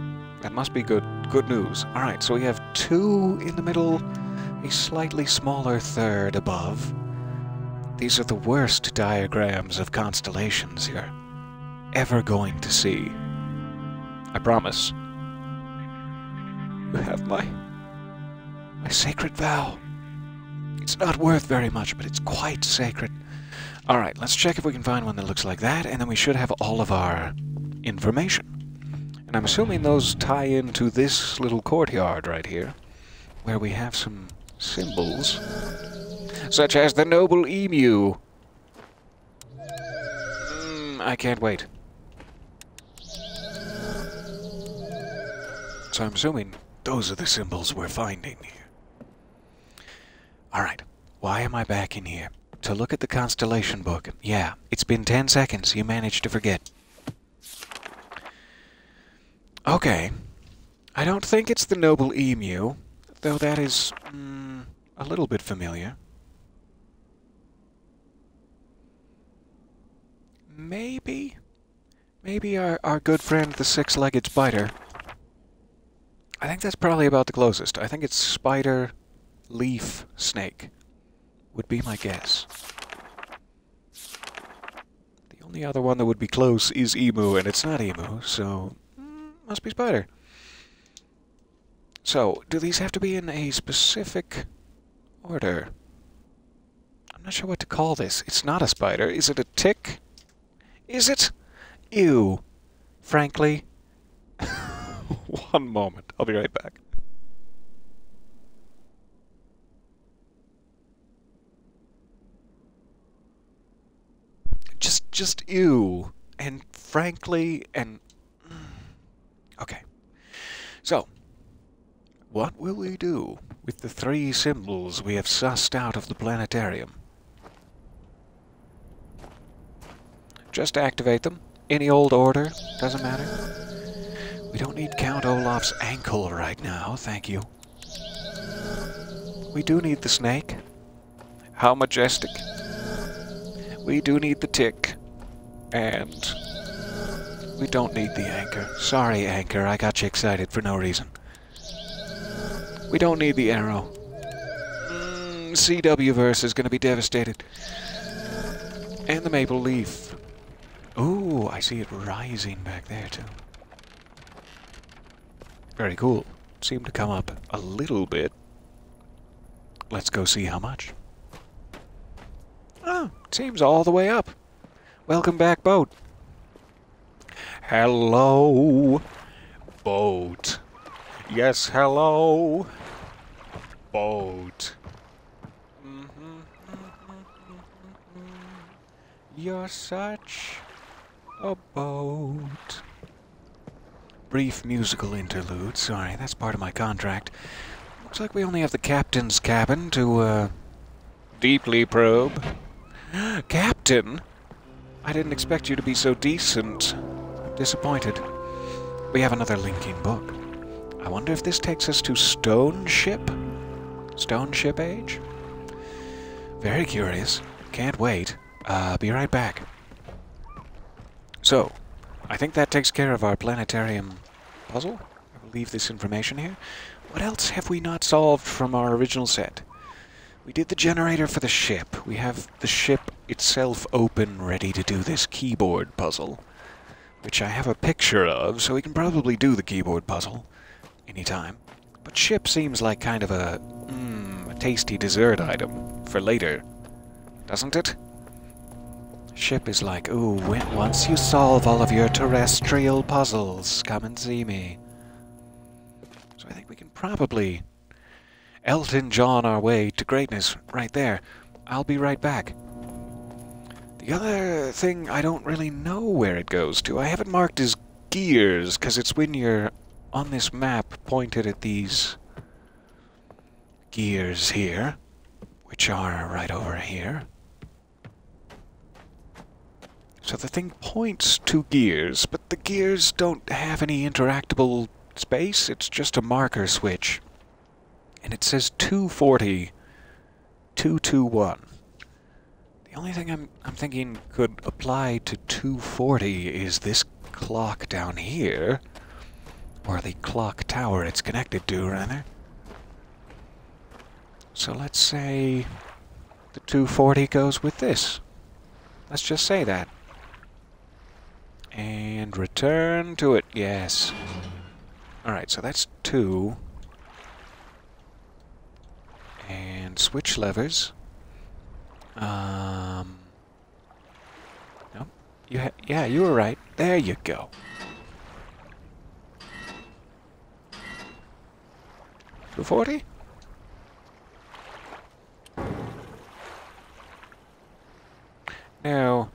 That must be good good news. All right, so we have two in the middle, a slightly smaller third above. These are the worst diagrams of constellations you're ever going to see. I promise. You have my my sacred vow. It's not worth very much, but it's quite sacred. All right, let's check if we can find one that looks like that, and then we should have all of our information. And I'm assuming those tie into this little courtyard right here, where we have some symbols, such as the noble emu. Mm, I can't wait. So I'm assuming those are the symbols we're finding here. Alright, why am I back in here? To look at the constellation book. Yeah, it's been 10 seconds. You managed to forget. Okay. I don't think it's the noble emu, though that is mm, a little bit familiar. Maybe? Maybe our, our good friend the six-legged spider. I think that's probably about the closest. I think it's spider, leaf, snake. Would be my guess. The only other one that would be close is emu, and it's not emu, so must be spider. So, do these have to be in a specific order? I'm not sure what to call this. It's not a spider. Is it a tick? Is it? Ew. Frankly. One moment. I'll be right back. Just, just ew. And frankly, and... Okay. So, what will we do with the three symbols we have sussed out of the planetarium? Just activate them. Any old order. Doesn't matter. We don't need Count Olaf's ankle right now, thank you. We do need the snake. How majestic. We do need the tick. And we don't need the anchor. Sorry, anchor, I got you excited for no reason. We don't need the arrow. Mm, CW-verse is going to be devastated. And the maple leaf. Ooh, I see it rising back there, too. Very cool. Seemed to come up a little bit. Let's go see how much. Oh, seems all the way up. Welcome back, boat. Hello, boat. Yes, hello, boat. You're such a boat. Brief musical interlude. Sorry, that's part of my contract. Looks like we only have the captain's cabin to, uh, deeply probe. Captain? I didn't expect you to be so decent. Disappointed. We have another linking book. I wonder if this takes us to Stone Ship? Stone Ship Age? Very curious. Can't wait. Uh, be right back. So, I think that takes care of our planetarium puzzle. I will leave this information here. What else have we not solved from our original set? We did the generator for the ship. We have the ship itself open, ready to do this keyboard puzzle, which I have a picture of, so we can probably do the keyboard puzzle anytime. But ship seems like kind of a, mm, a tasty dessert item for later, doesn't it? Ship is like, ooh, once you solve all of your terrestrial puzzles, come and see me. So I think we can probably Elton John our way to greatness right there. I'll be right back. The other thing, I don't really know where it goes to. I have it marked as gears, because it's when you're on this map pointed at these gears here, which are right over here. So the thing points to gears, but the gears don't have any interactable space. It's just a marker switch. And it says 240, 221. The only thing I'm, I'm thinking could apply to 240 is this clock down here. Or the clock tower it's connected to, rather. So let's say the 240 goes with this. Let's just say that. And return to it, yes. Alright, so that's two. And switch levers. Um. No, you yeah, you were right. There you go. Two forty. Now,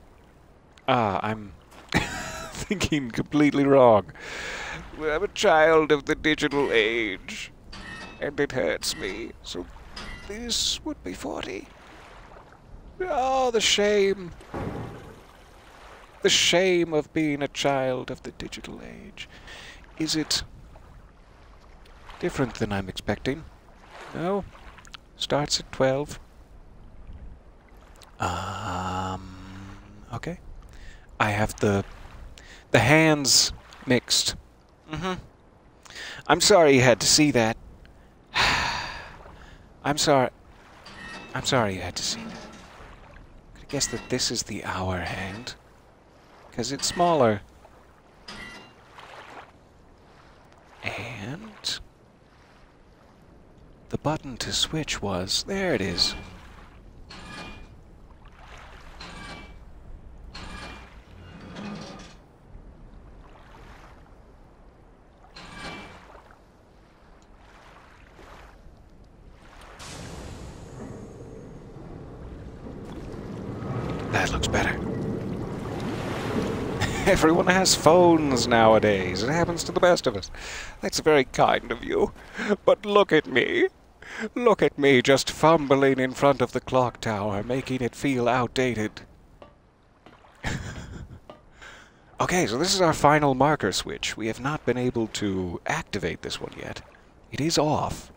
ah, I'm thinking completely wrong. I'm a child of the digital age, and it hurts me. So this would be forty. Oh, the shame. The shame of being a child of the digital age. Is it different than I'm expecting? No? Starts at 12. Um, okay. I have the the hands mixed. Mm-hmm. I'm sorry you had to see that. I'm sorry. I'm sorry you had to see that. Guess that this is the hour hand. Because it's smaller. And... The button to switch was... There it is. Looks better. Everyone has phones nowadays. It happens to the best of us. That's very kind of you. But look at me. Look at me just fumbling in front of the clock tower, making it feel outdated. okay, so this is our final marker switch. We have not been able to activate this one yet. It is off.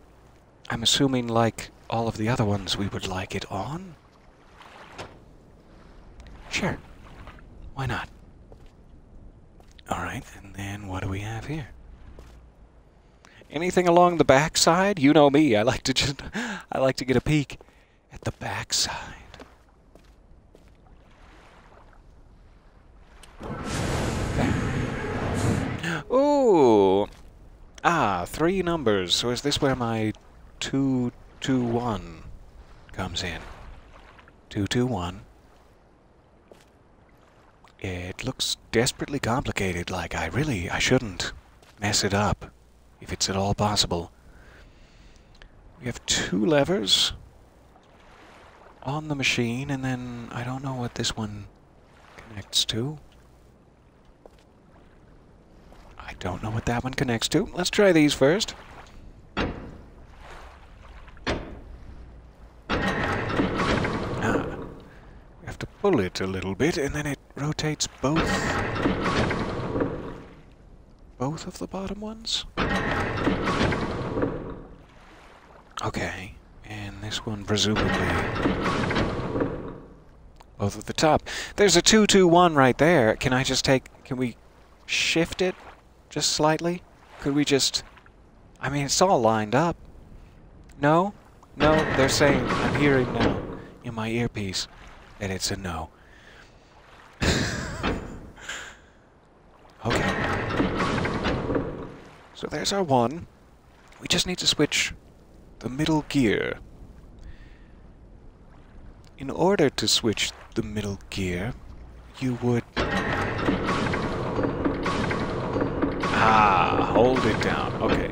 I'm assuming, like all of the other ones, we would like it on? Sure. Why not? Alright, and then what do we have here? Anything along the backside? You know me, I like to just I like to get a peek at the backside. Ooh. Ah, three numbers. So is this where my 221 comes in? 221. It looks desperately complicated, like I really, I shouldn't mess it up, if it's at all possible. We have two levers on the machine, and then I don't know what this one connects to. I don't know what that one connects to. Let's try these first. Have to pull it a little bit, and then it rotates both both of the bottom ones. Okay, and this one presumably both of the top. There's a 221 right there. Can I just take can we shift it just slightly? Could we just I mean it's all lined up. No? No, they're saying I'm hearing now in my earpiece that it's a no. okay. So there's our one. We just need to switch the middle gear. In order to switch the middle gear, you would... Ah, hold it down. Okay.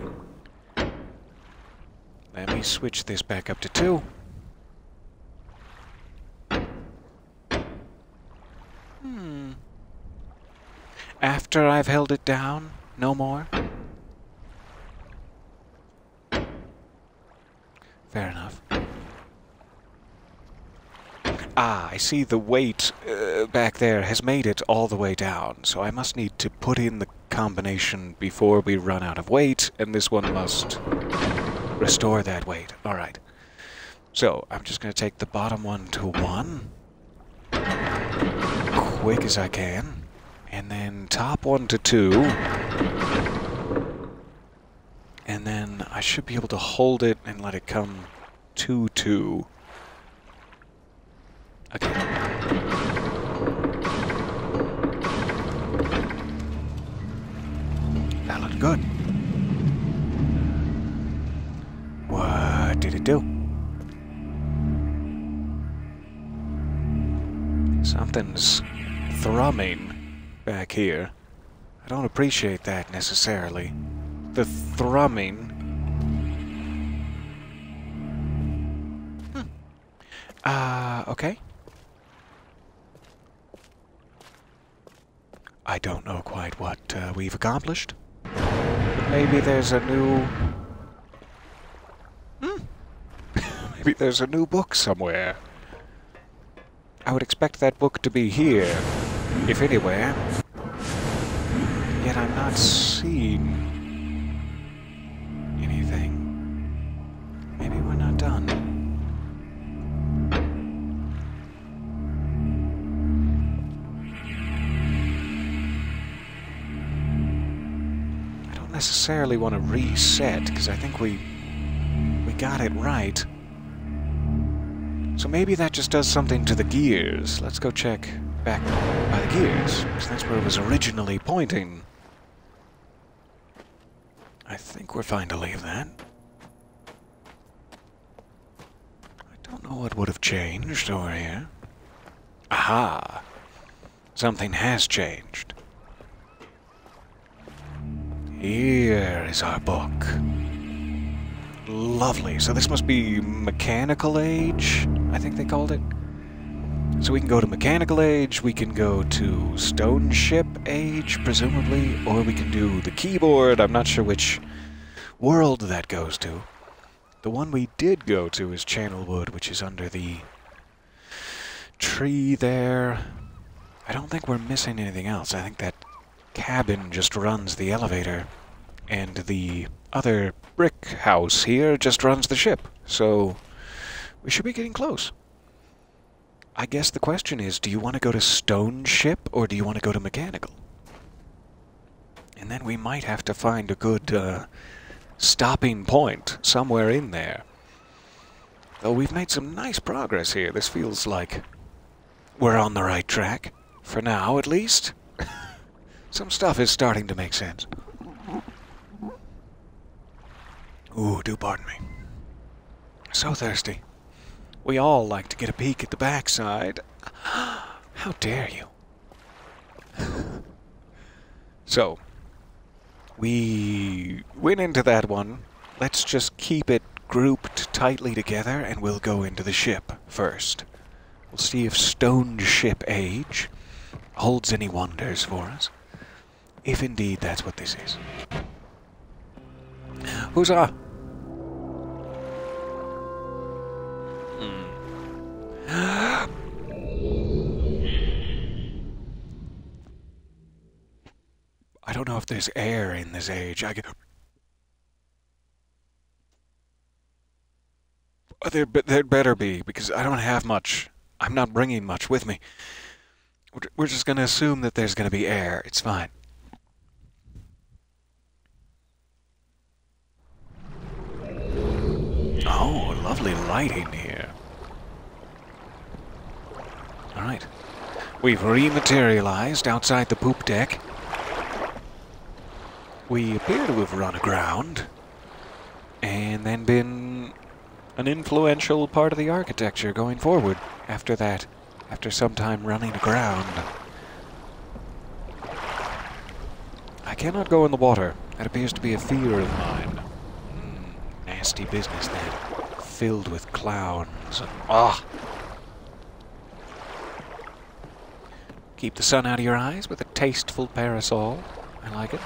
Let me switch this back up to two. Hmm. After I've held it down, no more? Fair enough. Ah, I see the weight uh, back there has made it all the way down, so I must need to put in the combination before we run out of weight, and this one must restore that weight. Alright. So, I'm just going to take the bottom one to 1. Quick as I can. And then top one to 2. and then I should be able to hold it and let it come 2-2. Okay. That looked good. What did it do? Something's thrumming back here. I don't appreciate that necessarily. The thrumming. Hmm. Uh, okay. I don't know quite what uh, we've accomplished. Maybe there's a new... Hmm. maybe there's a new book somewhere. I would expect that book to be here, if anywhere. Yet I'm not seeing anything. Maybe we're not done. I don't necessarily want to reset, because I think we we got it right. So maybe that just does something to the gears. Let's go check back by the gears, because that's where it was originally pointing. I think we're fine to leave that. I don't know what would have changed over here. Aha! Something has changed. Here is our book. Lovely. So this must be Mechanical Age, I think they called it. So we can go to Mechanical Age, we can go to Stone Ship Age, presumably, or we can do the keyboard. I'm not sure which world that goes to. The one we did go to is Channelwood, which is under the tree there. I don't think we're missing anything else. I think that cabin just runs the elevator, and the other brick house here just runs the ship. So we should be getting close. I guess the question is, do you want to go to Stone Ship or do you want to go to Mechanical? And then we might have to find a good uh, stopping point somewhere in there. Though we've made some nice progress here. This feels like we're on the right track. For now, at least. some stuff is starting to make sense. Ooh, do pardon me. So thirsty. We all like to get a peek at the backside. How dare you? so, we went into that one. Let's just keep it grouped tightly together and we'll go into the ship first. We'll see if Stone Ship Age holds any wonders for us. If indeed that's what this is. Huzzah! I don't know if there's air in this age. I get. There, there better be, because I don't have much. I'm not bringing much with me. We're just going to assume that there's going to be air. It's fine. Oh, lovely lighting here. Alright. We've rematerialized outside the poop deck. We appear to have run aground. And then been an influential part of the architecture going forward after that. After some time running aground. I cannot go in the water. That appears to be a fear of mine. Mm, nasty business, that. Filled with clowns. Ah! Keep the sun out of your eyes with a tasteful parasol. I like it.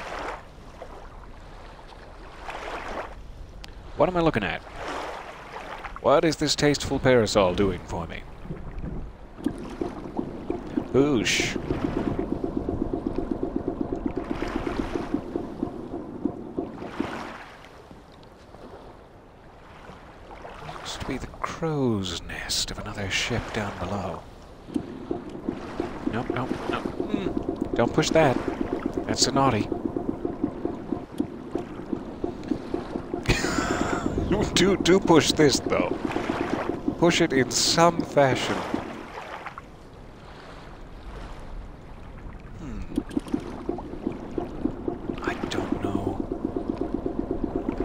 What am I looking at? What is this tasteful parasol doing for me? Boosh. Looks to be the crow's nest of another ship down below. Nope, nope, nope. Mm. Don't push that. That's a naughty. do do push this though. Push it in some fashion. Hmm. I don't know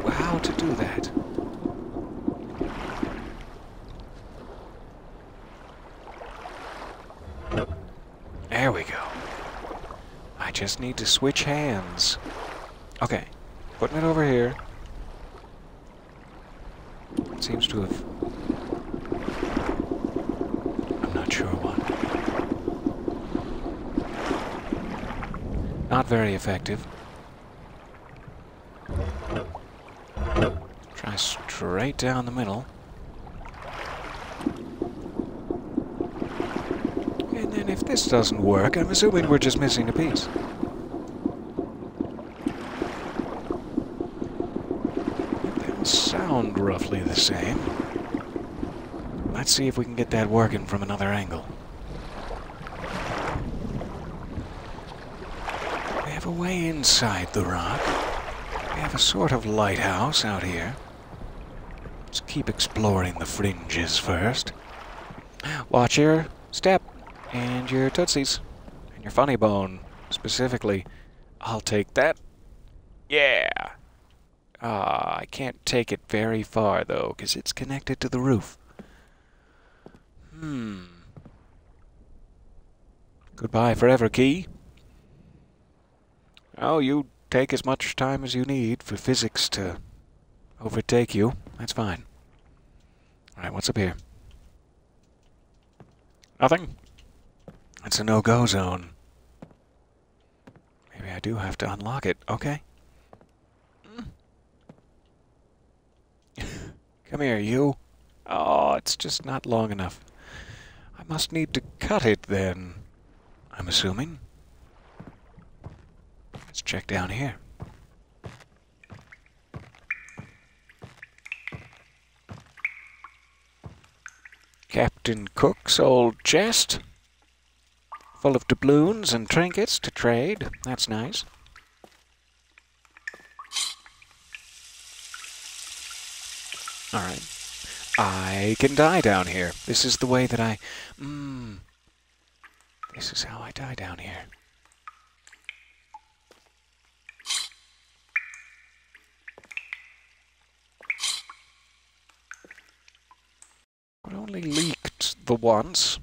how to do that. There we go. I just need to switch hands. Okay, putting it over here. Seems to have... I'm not sure what. Not very effective. Try straight down the middle. And then if this doesn't work, I'm assuming we're just missing a piece. They'll sound roughly the same. Let's see if we can get that working from another angle. We have a way inside the rock. We have a sort of lighthouse out here. Let's keep exploring the fringes first. Watch your step and your tootsies and your funny bone specifically. I'll take that. Yeah. Ah, I can't take it very far though, because it's connected to the roof. Hmm. Goodbye forever, key. Oh, you take as much time as you need for physics to overtake you. That's fine. Alright, what's up here? Nothing? It's a no-go zone. Maybe I do have to unlock it. Okay. Come here, you. Oh, it's just not long enough. I must need to cut it then. I'm assuming. Let's check down here. Captain Cook's old chest. Full of doubloons and trinkets to trade. That's nice. Alright. I can die down here. This is the way that I... Mmm. This is how I die down here. It only leaked the once.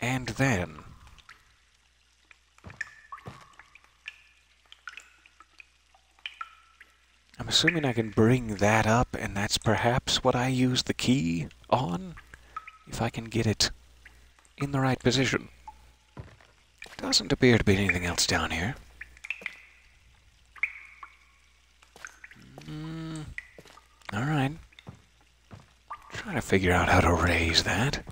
And then... I'm assuming I can bring that up, and that's perhaps what I use the key on? If I can get it in the right position. Doesn't appear to be anything else down here. Mm, Alright. Trying to figure out how to raise that.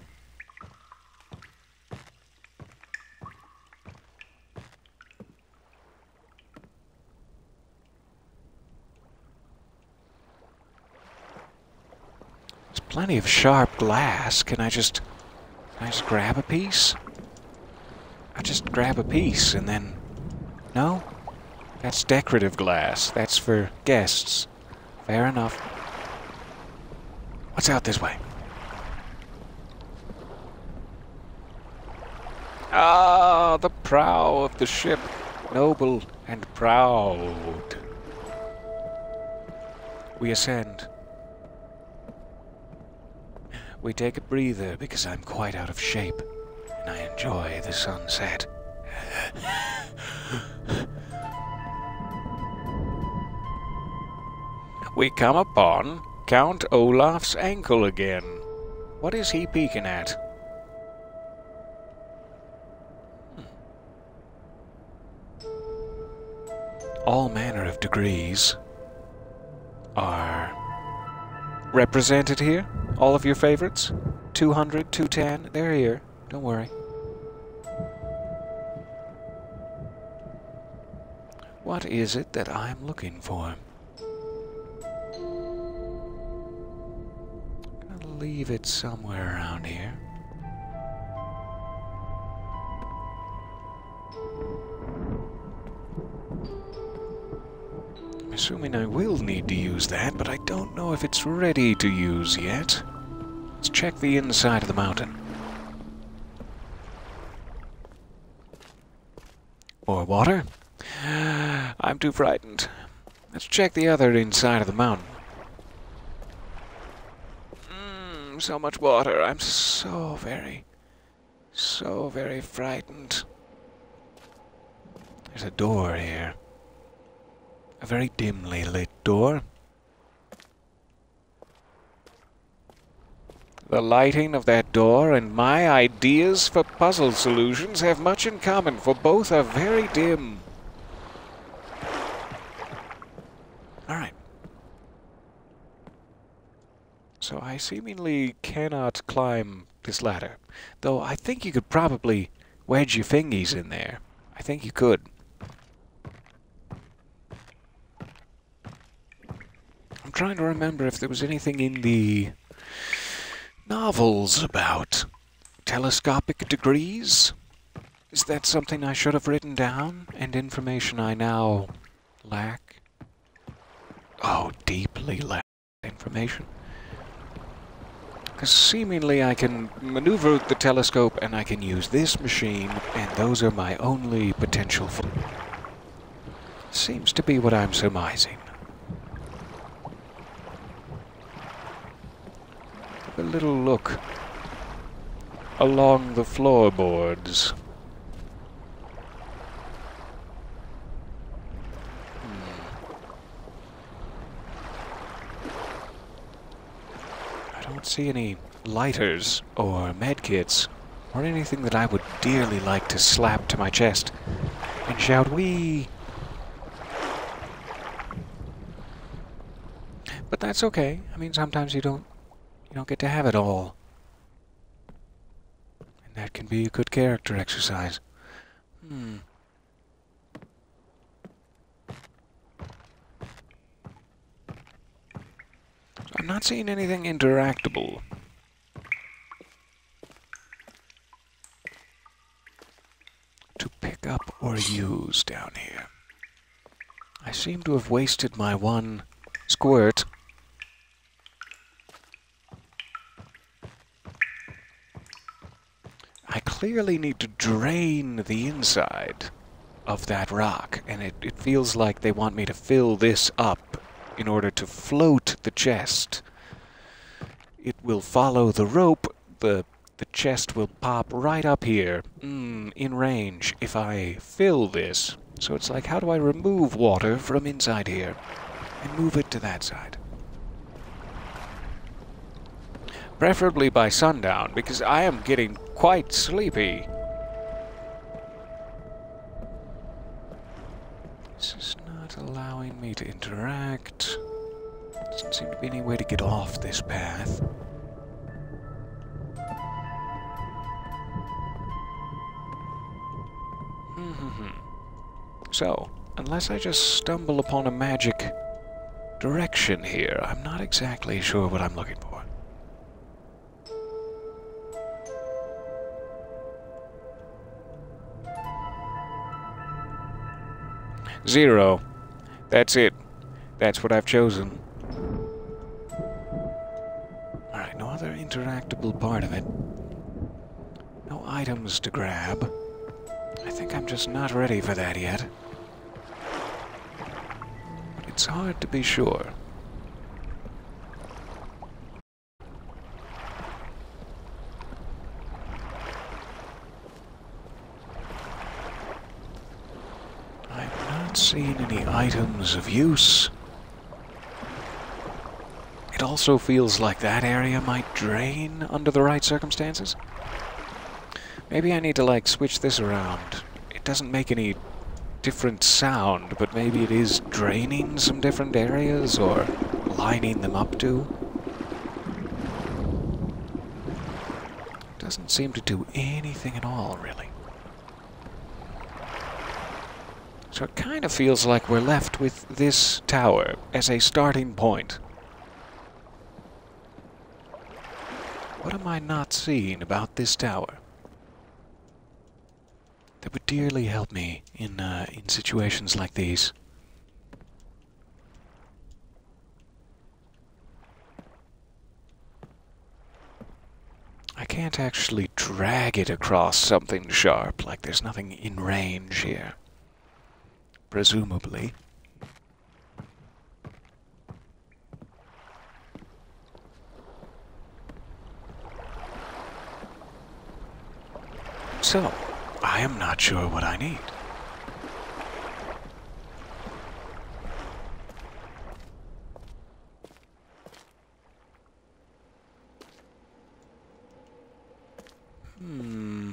Plenty of sharp glass. Can I just... Can I just grab a piece? I just grab a piece and then... No? That's decorative glass. That's for guests. Fair enough. What's out this way? Ah, the prow of the ship, noble and proud. We ascend. We take a breather because I'm quite out of shape, and I enjoy the sunset. we come upon Count Olaf's ankle again. What is he peeking at? Hmm. All manner of degrees are represented here. All of your favorites. 200, 210, they're here. Don't worry. What is it that I'm looking for? Leave it somewhere around here. Assuming I will need to use that, but I don't know if it's ready to use yet. Let's check the inside of the mountain. More water? I'm too frightened. Let's check the other inside of the mountain. Mmm, so much water. I'm so very, so very frightened. There's a door here. A very dimly lit door. The lighting of that door and my ideas for puzzle solutions have much in common, for both are very dim. Alright. So I seemingly cannot climb this ladder, though I think you could probably wedge your fingies in there. I think you could. Trying to remember if there was anything in the novels about telescopic degrees. Is that something I should have written down and information I now lack? Oh, deeply lack information. Because seemingly I can maneuver the telescope and I can use this machine, and those are my only potential for... Seems to be what I'm surmising. A little look along the floorboards. Hmm. I don't see any lighters or medkits or anything that I would dearly like to slap to my chest and shout, "Wee!" But that's okay. I mean, sometimes you don't don't get to have it all. And that can be a good character exercise. Hmm. I'm not seeing anything interactable. To pick up or use down here. I seem to have wasted my one squirt. I clearly need to drain the inside of that rock, and it, it feels like they want me to fill this up in order to float the chest. It will follow the rope, the, the chest will pop right up here, mm, in range, if I fill this. So it's like, how do I remove water from inside here and move it to that side? Preferably by sundown, because I am getting quite sleepy. This is not allowing me to interact. Doesn't seem to be any way to get off this path. so, unless I just stumble upon a magic direction here, I'm not exactly sure what I'm looking for. Zero. That's it. That's what I've chosen. Alright, no other interactable part of it. No items to grab. I think I'm just not ready for that yet. It's hard to be sure. I'm not seeing any items of use. It also feels like that area might drain under the right circumstances. Maybe I need to, like, switch this around. It doesn't make any different sound, but maybe it is draining some different areas or lining them up to. Doesn't seem to do anything at all, really. So it kind of feels like we're left with this tower as a starting point. What am I not seeing about this tower? That would dearly help me in, uh, in situations like these. I can't actually drag it across something sharp, like there's nothing in range here. Presumably. So, I am not sure what I need. Hmm.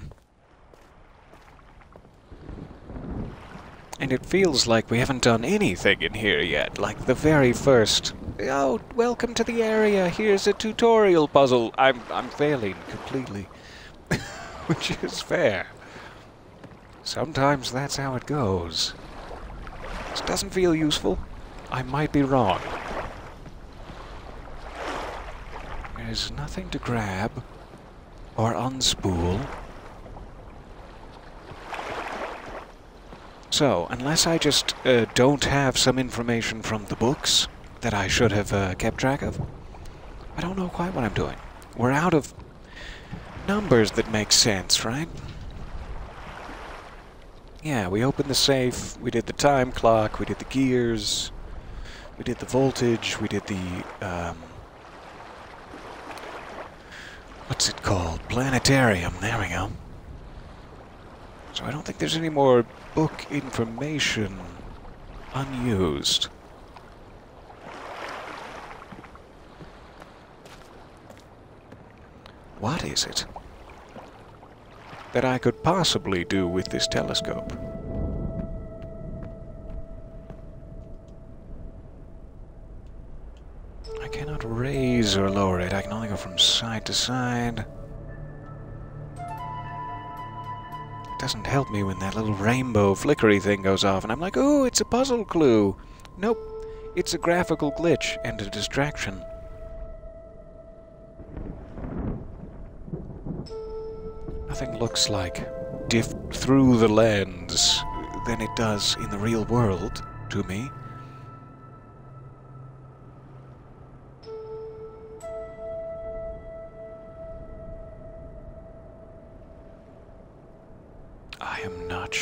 And it feels like we haven't done anything in here yet, like the very first. Oh, welcome to the area. Here's a tutorial puzzle. I'm I'm failing completely, which is fair. Sometimes that's how it goes. This doesn't feel useful. I might be wrong. There's nothing to grab or unspool. So, unless I just uh, don't have some information from the books that I should have uh, kept track of, I don't know quite what I'm doing. We're out of numbers that make sense, right? Yeah, we opened the safe, we did the time clock, we did the gears, we did the voltage, we did the, um, what's it called? Planetarium, there we go. So I don't think there's any more book information unused. What is it that I could possibly do with this telescope? I cannot raise or lower it. I can only go from side to side. Doesn't help me when that little rainbow flickery thing goes off and I'm like, oh, it's a puzzle clue. Nope, it's a graphical glitch and a distraction. Nothing looks like diff through the lens than it does in the real world to me.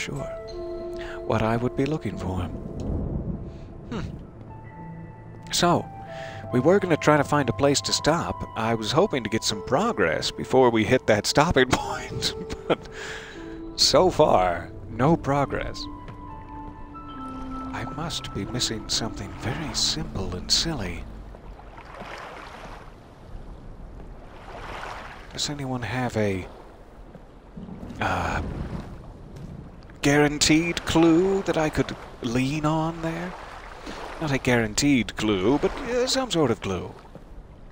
Sure what I would be looking for. Hmm. So, we were going to try to find a place to stop. I was hoping to get some progress before we hit that stopping point, but so far, no progress. I must be missing something very simple and silly. Does anyone have a uh, guaranteed clue that I could lean on there? Not a guaranteed clue, but uh, some sort of clue.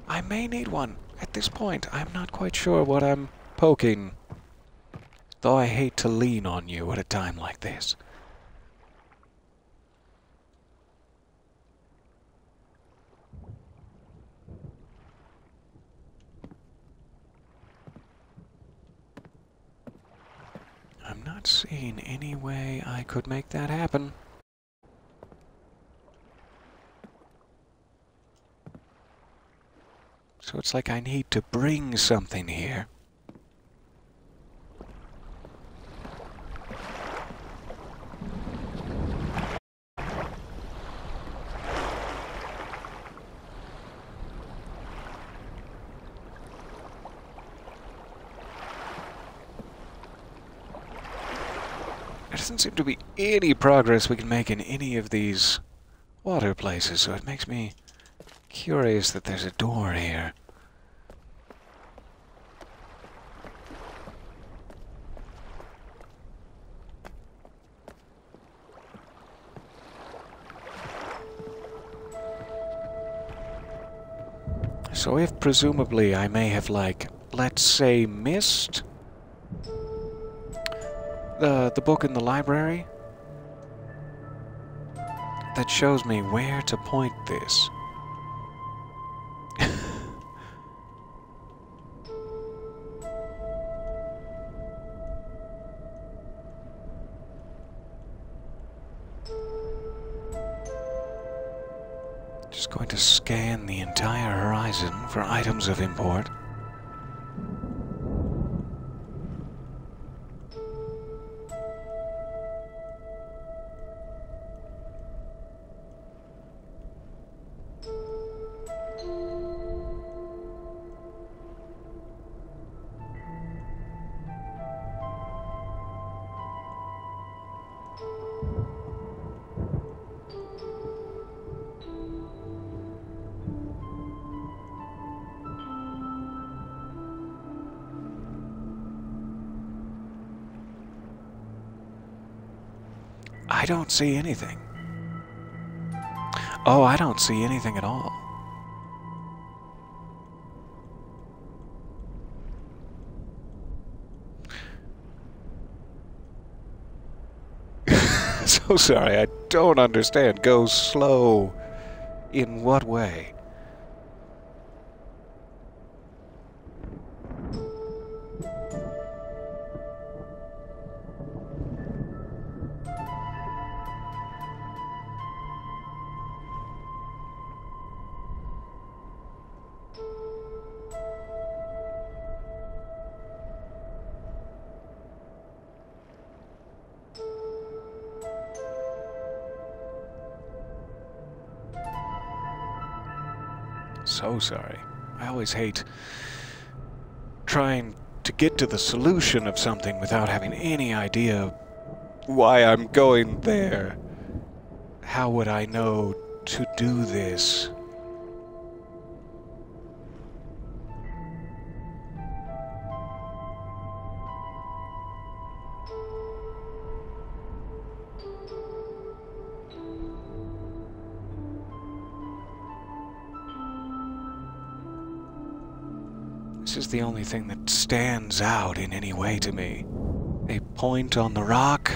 I may need one. At this point, I'm not quite sure what I'm poking. Though I hate to lean on you at a time like this. I'm not seeing any way I could make that happen. So it's like I need to bring something here. Doesn't seem to be any progress we can make in any of these water places, so it makes me curious that there's a door here. So if presumably I may have like, let's say missed the, the book in the library that shows me where to point this. Just going to scan the entire horizon for items of import. Don't see anything. Oh, I don't see anything at all. so sorry, I don't understand. Go slow. In what way? Always hate trying to get to the solution of something without having any idea why I'm going there. How would I know to do this? This is the only thing that stands out in any way to me. A point on the rock.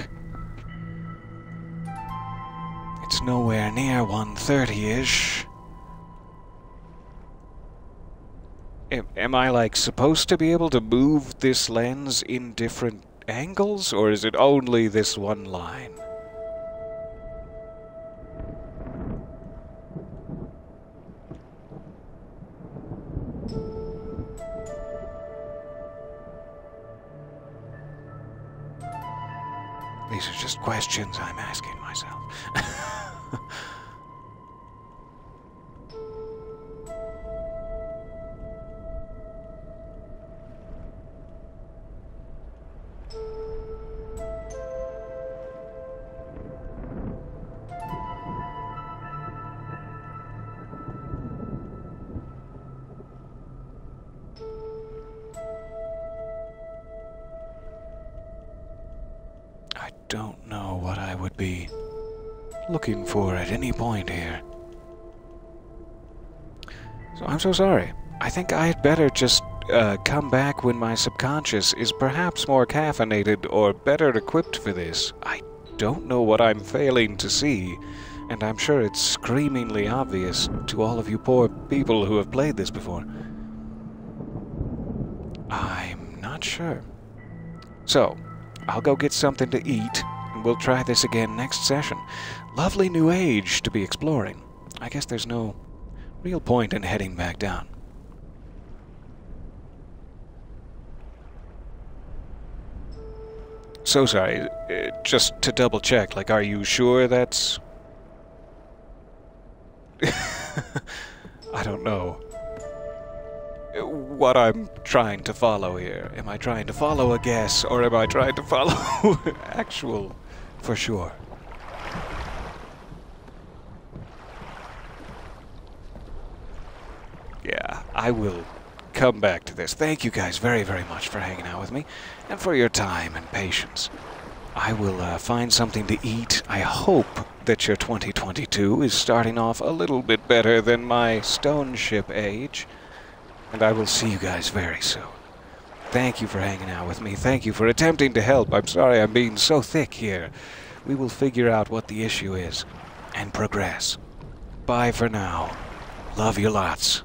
It's nowhere near 130-ish. Am, am I, like, supposed to be able to move this lens in different angles, or is it only this one line? So sorry. I think I had better just uh, come back when my subconscious is perhaps more caffeinated or better equipped for this. I don't know what I'm failing to see, and I'm sure it's screamingly obvious to all of you poor people who have played this before. I'm not sure. So, I'll go get something to eat, and we'll try this again next session. Lovely new age to be exploring. I guess there's no real point in heading back down. So sorry, uh, just to double check, like, are you sure that's... I don't know what I'm trying to follow here. Am I trying to follow a guess, or am I trying to follow actual for sure? Yeah, I will come back to this. Thank you guys very, very much for hanging out with me and for your time and patience. I will uh, find something to eat. I hope that your 2022 is starting off a little bit better than my stone ship age. And I will see you guys very soon. Thank you for hanging out with me. Thank you for attempting to help. I'm sorry I'm being so thick here. We will figure out what the issue is and progress. Bye for now. Love you lots.